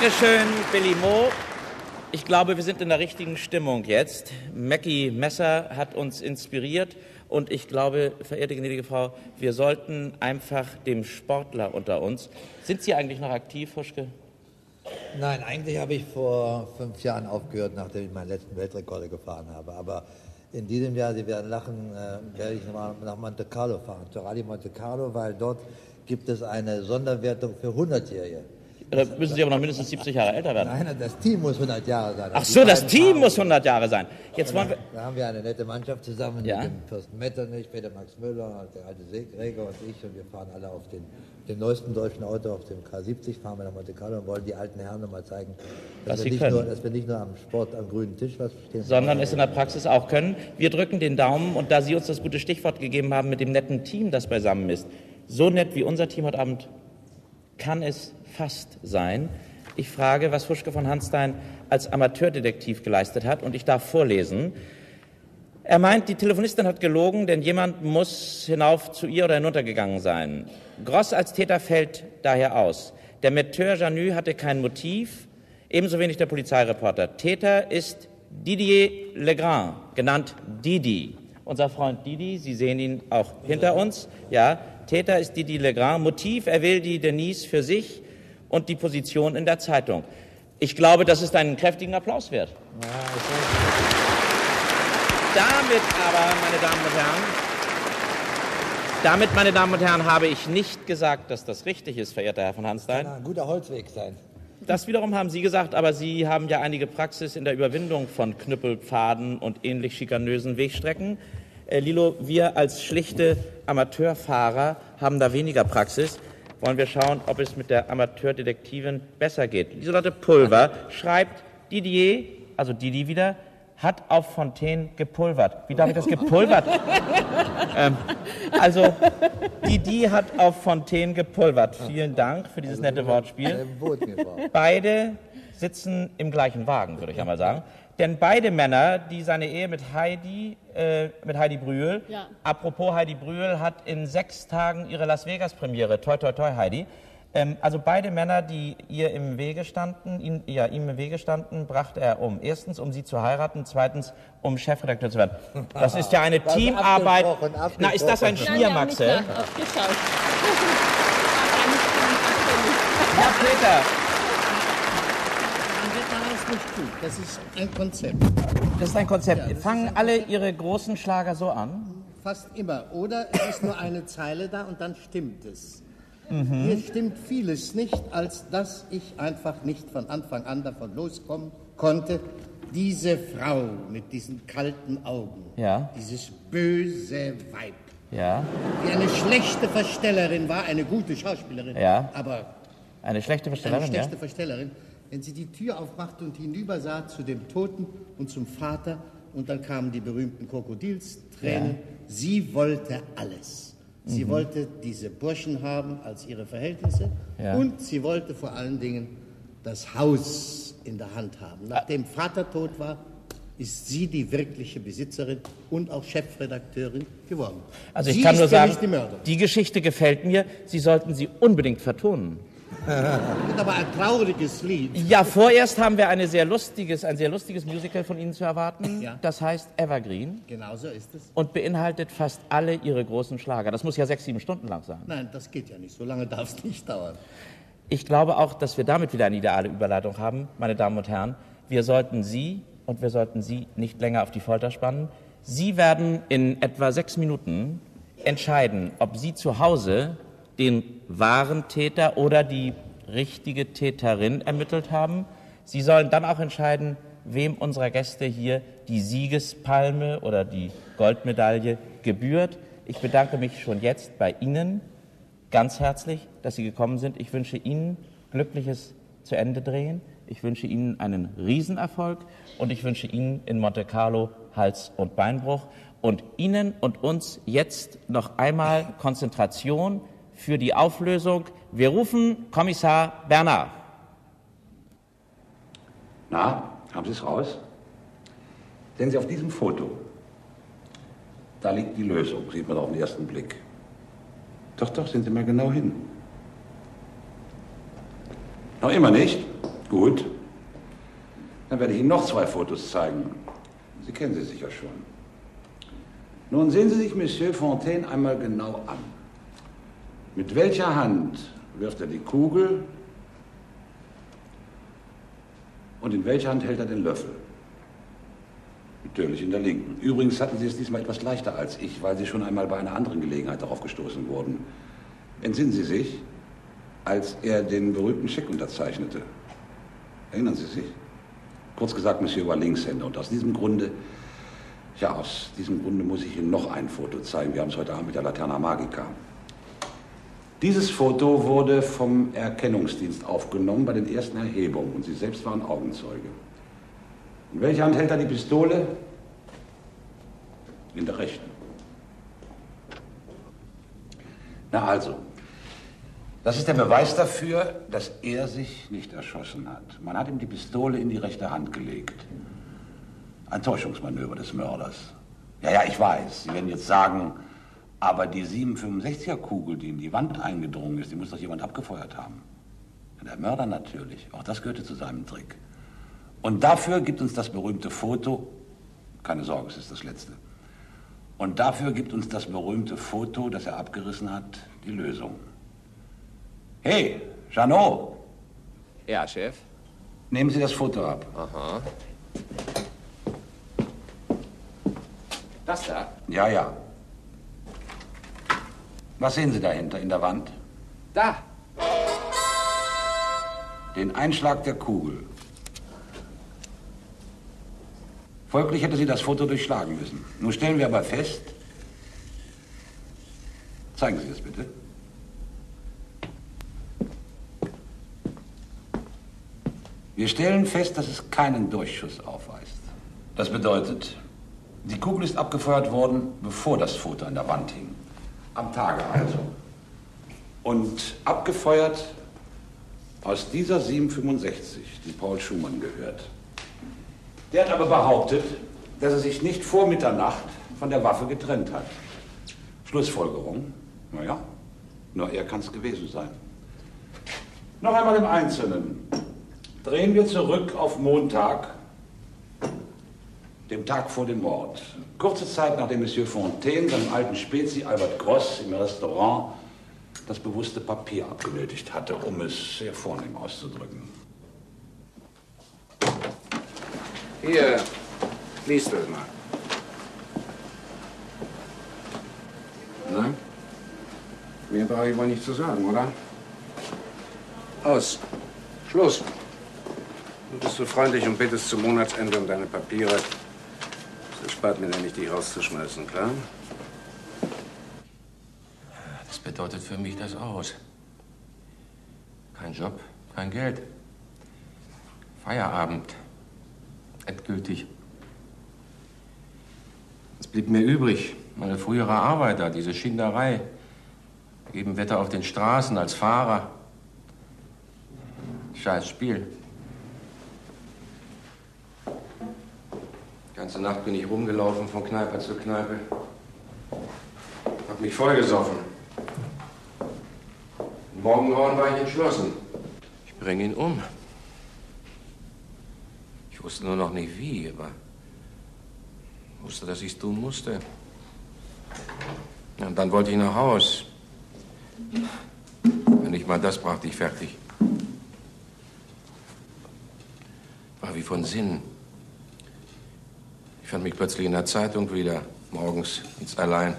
Dankeschön, Billy Mo. Ich glaube, wir sind in der richtigen Stimmung jetzt. Mackie Messer hat uns inspiriert und ich glaube, verehrte gnädige Frau, wir sollten einfach dem Sportler unter uns. Sind Sie eigentlich noch aktiv, Huschke? Nein, eigentlich habe ich vor fünf Jahren aufgehört, nachdem ich meinen letzten Weltrekorde gefahren habe. Aber in diesem Jahr, Sie werden lachen, äh, werde ich nochmal nach Monte Carlo fahren, zur Rallye Monte Carlo, weil dort gibt es eine Sonderwertung für 100-Jährige. Da müssen Sie aber noch mindestens 70 Jahre älter werden. Nein, das Team muss 100 Jahre sein. Ach so, das Team fahren- muss 100 Jahre sein. Jetzt wollen wir. Da haben wir eine nette Mannschaft zusammen Ja. mit dem Fürsten Metternich, Peter Max Müller, der alte Gregor und ich und wir fahren alle auf den, dem neuesten deutschen Auto, auf dem K70, fahren wir nach Monte Carlo und wollen die alten Herren nochmal zeigen, dass wir, nicht nur, dass wir nicht nur am Sport, am grünen Tisch was verstehen, sondern es in der Praxis auch können. Wir drücken den Daumen und da Sie uns das gute Stichwort gegeben haben mit dem netten Team, das beisammen ist, so nett wie unser Team heute Abend kann es fast sein. Ich frage, was Fuschke von Hanstein als Amateurdetektiv geleistet hat und ich darf vorlesen. Er meint, die Telefonistin hat gelogen, denn jemand muss hinauf zu ihr oder hinuntergegangen sein. Gross als Täter fällt daher aus. Der Metteur Janu hatte kein Motiv, ebenso wenig der Polizeireporter. Täter ist Didier Legrand, genannt Didi. Unser Freund Didi, Sie sehen ihn auch hinter uns. Ja, Täter ist Didi Legrand. Motiv, er will die Denise für sich und die Position in der Zeitung. Ich glaube, das ist einen kräftigen Applaus wert. Damit aber, meine Damen und Herren, damit, meine Damen und Herren, habe ich nicht gesagt, dass das richtig ist, verehrter Herr von Hanstein. ein guter Holzweg sein. Das wiederum haben Sie gesagt, aber Sie haben ja einige Praxis in der Überwindung von Knüppelpfaden und ähnlich schikanösen Wegstrecken. Äh, Lilo, wir als schlichte Amateurfahrer haben da weniger Praxis. Wollen wir schauen, ob es mit der Amateurdetektivin besser geht. Lieselotte Pulver schreibt, Didier, also Didi wieder, hat auf Fontaine gepulvert. Wie darf ich das gepulvert? ähm, also, Didi hat auf Fontaine gepulvert. Vielen Dank für dieses nette Wortspiel. Beide sitzen im gleichen Wagen, würde ich einmal sagen. Denn beide Männer, die seine Ehe mit Heidi, äh, mit Heidi Brühl, Ja. apropos Heidi Brühl, hat in sechs Tagen ihre Las Vegas Premiere. Toi, toi, toi, Heidi. Ähm, also beide Männer, die ihr im Wege standen, ihm, ja, ihm im Wege standen, brachte er um. Erstens, um sie zu heiraten, zweitens, um Chefredakteur zu werden. Das ist ja eine Das Teamarbeit. abgesprochen, Na, ist das ein abgesprochen. Schmiermaxe? Ja, ja, mit nachgeschaut. Ja, Peter. Das ist nicht gut. Das ist ein Konzept. Das ist ein Konzept. Ja, Fangen alle ihre großen Schlager so an? Fast immer. Oder es ist nur eine Zeile da und dann stimmt es. Mhm. Hier stimmt vieles nicht, als dass ich einfach nicht von Anfang an davon loskommen konnte. Diese Frau mit diesen kalten Augen, Ja, dieses böse Weib, ja. die eine schlechte Verstellerin war, eine gute Schauspielerin, Ja. aber Eine schlechte eine Verstellerin, ja? schlechte Verstellerin, wenn sie die Tür aufmachte und hinübersah zu dem Toten und zum Vater und dann kamen die berühmten Krokodilstränen. Ja. Sie wollte alles. Sie Mhm. wollte diese Burschen haben als ihre Verhältnisse Ja. und sie wollte vor allen Dingen das Haus in der Hand haben. Nachdem Vater tot war, ist sie die wirkliche Besitzerin und auch Chefredakteurin geworden. Also ich sie kann nur sagen, die Geschichte gefällt mir. Sie sollten sie unbedingt vertonen. Wird aber ein trauriges Lied. Ja, vorerst haben wir eine sehr lustiges, ein sehr lustiges Musical von Ihnen zu erwarten. Ja. Das heißt Evergreen Genau so ist es. und beinhaltet fast alle Ihre großen Schlager. Das muss ja sechs, sieben Stunden lang sein. Nein, das geht ja nicht. So lange darf es nicht dauern. Ich glaube auch, dass wir damit wieder eine ideale Überleitung haben, meine Damen und Herren. Wir sollten Sie und wir sollten Sie nicht länger auf die Folter spannen. Sie werden in etwa sechs Minuten entscheiden, ob Sie zu Hause den wahren Täter oder die richtige Täterin ermittelt haben. Sie sollen dann auch entscheiden, wem unserer Gäste hier die Siegespalme oder die Goldmedaille gebührt. Ich bedanke mich schon jetzt bei Ihnen ganz herzlich, dass Sie gekommen sind. Ich wünsche Ihnen glückliches zu Ende drehen. Ich wünsche Ihnen einen Riesenerfolg und ich wünsche Ihnen in Monte Carlo Hals- und Beinbruch und Ihnen und uns jetzt noch einmal Konzentration für die Auflösung. Wir rufen Kommissar Bernard. Na, haben Sie es raus? Sehen Sie auf diesem Foto. Da liegt die Lösung, sieht man auf den ersten Blick. Doch, doch, sehen Sie mal genau hin. Noch immer nicht? Gut. Dann werde ich Ihnen noch zwei Fotos zeigen. Sie kennen sie sicher schon. Nun sehen Sie sich Monsieur Fontaine einmal genau an. Mit welcher Hand wirft er die Kugel und in welcher Hand hält er den Löffel? Natürlich in der linken. Übrigens hatten Sie es diesmal etwas leichter als ich, weil Sie schon einmal bei einer anderen Gelegenheit darauf gestoßen wurden. Entsinnen Sie sich, als er den berühmten Scheck unterzeichnete. Erinnern Sie sich? Kurz gesagt, Monsieur war Linkshänder und aus diesem Grunde, ja, aus diesem Grunde muss ich Ihnen noch ein Foto zeigen. Wir haben es heute Abend mit der Laterna Magica. Dieses Foto wurde vom Erkennungsdienst aufgenommen bei den ersten Erhebungen und Sie selbst waren Augenzeuge. In welcher Hand hält er die Pistole? In der rechten. Na also, das ist der Beweis dafür, dass er sich nicht erschossen hat. Man hat ihm die Pistole in die rechte Hand gelegt. Ein Täuschungsmanöver des Mörders. Ja, ja, ich weiß. Sie werden jetzt sagen, aber die 765er Kugel, die in die Wand eingedrungen ist, die muss doch jemand abgefeuert haben. Der Mörder natürlich. Auch das gehörte zu seinem Trick. Und dafür gibt uns das berühmte Foto, keine Sorge, es ist das letzte. Und dafür gibt uns das berühmte Foto, das er abgerissen hat, die Lösung. Hey, Janot! Ja, Chef? Nehmen Sie das Foto ab. Aha. Das da? Ja, ja. Was sehen Sie dahinter in der Wand? Da. Den Einschlag der Kugel. Folglich hätte sie das Foto durchschlagen müssen. Nun stellen wir aber fest, zeigen Sie es bitte. Wir stellen fest, dass es keinen Durchschuss aufweist. Das bedeutet, die Kugel ist abgefeuert worden, bevor das Foto an der Wand hing. Am Tage also. Und abgefeuert aus dieser 765, die Paul Schumann gehört. Der hat aber behauptet, dass er sich nicht vor Mitternacht von der Waffe getrennt hat. Schlussfolgerung, naja, nur er kann es gewesen sein. Noch einmal im Einzelnen. Drehen wir zurück auf Montag, dem Tag vor dem Mord. Kurze Zeit nachdem Monsieur Fontaine seinem alten Spezi Albert Gross im Restaurant das bewusste Papier abgenötigt hatte, um es sehr vornehm auszudrücken. Hier, liest das mal. Na? Mehr brauche ich wohl nicht zu sagen, oder? Aus. Schluss. Du bist so freundlich und bittest zum Monatsende um deine Papiere. Das spart mir nämlich, dich rauszuschmeißen, klar? Das bedeutet für mich das Aus. Kein Job, kein Geld. Feierabend. Endgültig. Es blieb mir übrig, meine frühere Arbeit da, diese Schinderei. Eben Wetter auf den Straßen als Fahrer. Scheiß Spiel. Die ganze Nacht bin ich rumgelaufen von Kneipe zu Kneipe. Hab mich vollgesoffen. Morgengrauen war ich entschlossen. Ich bringe ihn um. Ich wusste nur noch nicht wie, aber wusste, dass ich es tun musste. Und dann wollte ich nach Haus. Wenn nicht mal das brachte ich fertig. War wie von Sinn. Ich fand mich plötzlich in der Zeitung wieder, morgens, ins Allein.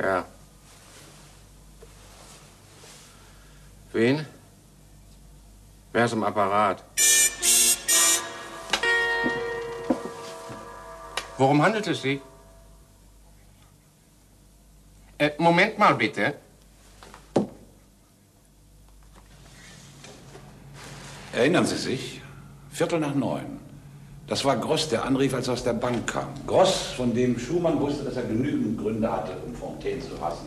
Ja. Wen? Wer ist im Apparat? Worum handelt es sich? Äh, Moment mal bitte. Erinnern Sie sich? Viertel nach neun. Das war Gross, der anrief, als er aus der Bank kam. Gross, von dem Schumann wusste, dass er genügend Gründe hatte, um Fontaine zu hassen.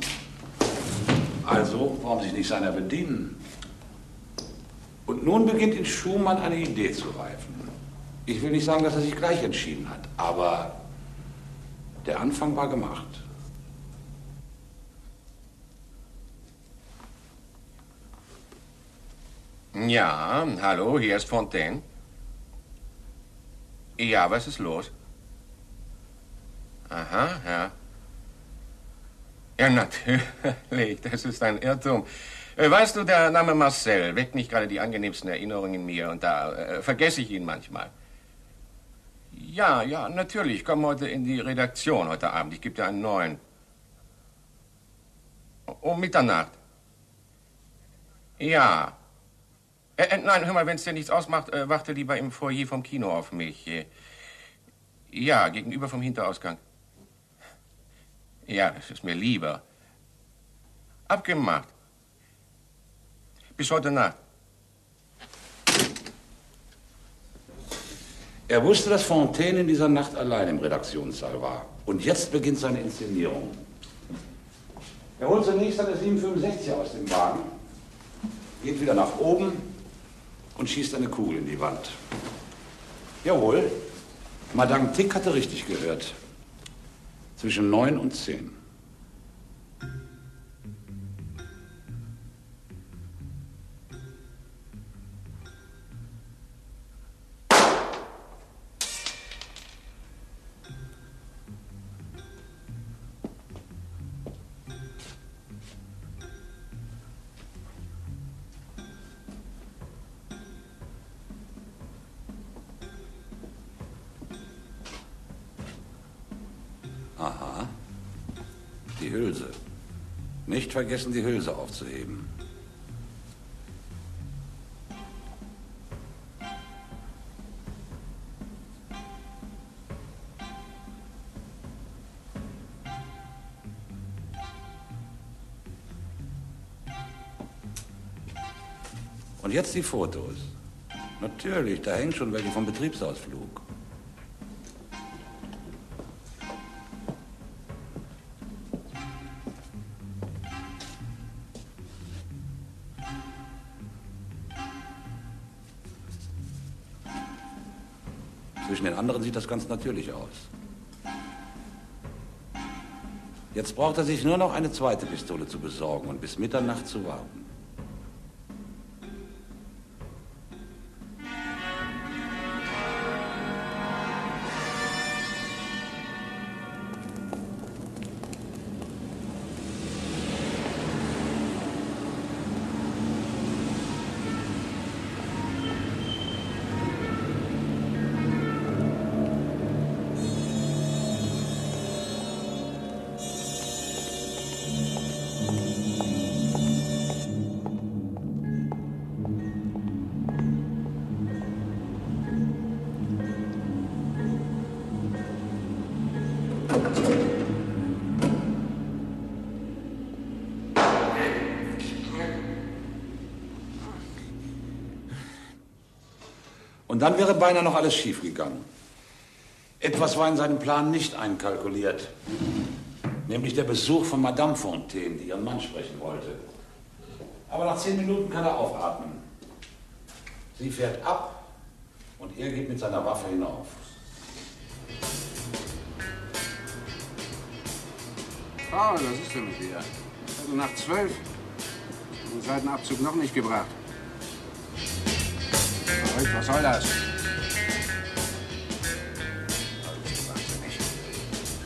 Also, warum sich nicht seiner bedienen? Und nun beginnt in Schumann eine Idee zu reifen. Ich will nicht sagen, dass er sich gleich entschieden hat, aber der Anfang war gemacht. Ja, hallo, hier ist Fontaine. Ja, was ist los? Aha, ja. Ja, natürlich, das ist ein Irrtum. Äh, Weißt du, der Name Marcel weckt nicht gerade die angenehmsten Erinnerungen in mir und da äh, vergesse ich ihn manchmal. Ja, ja, natürlich. Komm heute in die Redaktion heute Abend. Ich gebe dir einen neuen. Um Mitternacht. Ja. Äh, äh, nein, hör mal, wenn es dir nichts ausmacht, äh, warte lieber im Foyer vom Kino auf mich. Äh, ja, gegenüber vom Hinterausgang. Ja, das ist mir lieber. Abgemacht. Bis heute Nacht. Er wusste, dass Fontaine in dieser Nacht allein im Redaktionssaal war. Und jetzt beginnt seine Inszenierung. Er holt zunächst eine 765 aus dem Wagen, geht wieder nach oben und schießt eine Kugel in die Wand. Jawohl, Madame Tick hatte richtig gehört. Zwischen neun und zehn. Vergessen, die Hülse aufzuheben. Und jetzt die Fotos. Natürlich, da hängen schon welche vom Betriebsausflug. Sieht das ganz natürlich aus. Jetzt braucht er sich nur noch eine zweite Pistole zu besorgen und bis Mitternacht zu warten. Dann wäre beinahe noch alles schiefgegangen. Etwas war in seinem Plan nicht einkalkuliert. Nämlich der Besuch von Madame Fontaine, die ihren Mann sprechen wollte. Aber nach zehn Minuten kann er aufatmen. Sie fährt ab und er geht mit seiner Waffe hinauf. Paul, was ist denn mit dir? Also nach zwölf. Den Seitenabzug noch nicht gebracht. Was soll das?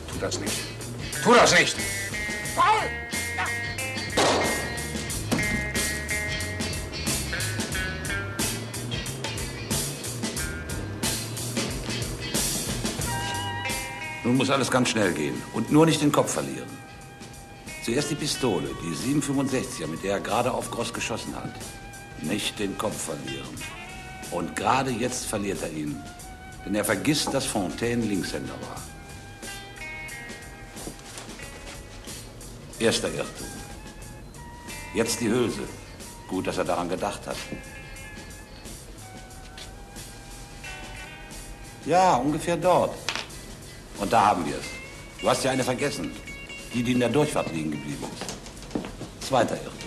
Tu das nicht. Tu das nicht! Paul! Nun muss alles ganz schnell gehen und nur nicht den Kopf verlieren. Zuerst die Pistole, die 765er, mit der er gerade auf Gross geschossen hat. Nicht den Kopf verlieren. Und gerade jetzt verliert er ihn. Denn er vergisst, dass Fontaine Linkshänder war. Erster Irrtum. Jetzt die Hülse. Gut, dass er daran gedacht hat. Ja, ungefähr dort. Und da haben wir es. Du hast ja eine vergessen. Die, die in der Durchfahrt liegen geblieben ist. Zweiter Irrtum.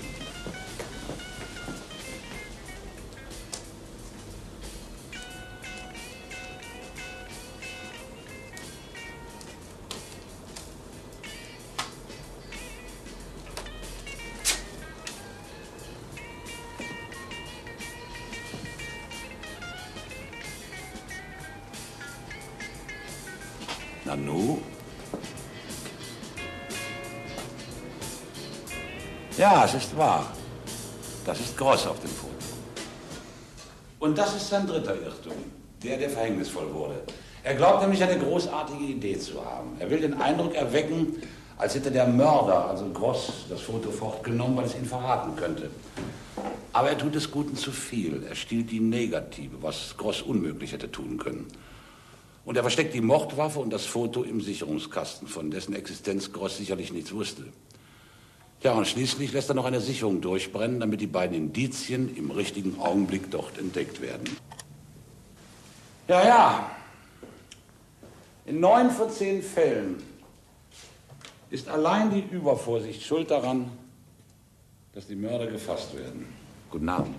Ja, es ist wahr. Das ist Gross auf dem Foto. Und das ist sein dritter Irrtum, der, der verhängnisvoll wurde. Er glaubt nämlich eine großartige Idee zu haben. Er will den Eindruck erwecken, als hätte der Mörder, also Gross, das Foto fortgenommen, weil es ihn verraten könnte. Aber er tut des Guten zu viel. Er stiehlt die Negative, was Gross unmöglich hätte tun können. Und er versteckt die Mordwaffe und das Foto im Sicherungskasten, von dessen Existenz Gross sicherlich nichts wusste. Ja, und schließlich lässt er noch eine Sicherung durchbrennen, damit die beiden Indizien im richtigen Augenblick dort entdeckt werden. Ja, ja. In neun von zehn Fällen ist allein die Übervorsicht schuld daran, dass die Mörder gefasst werden. Guten Abend.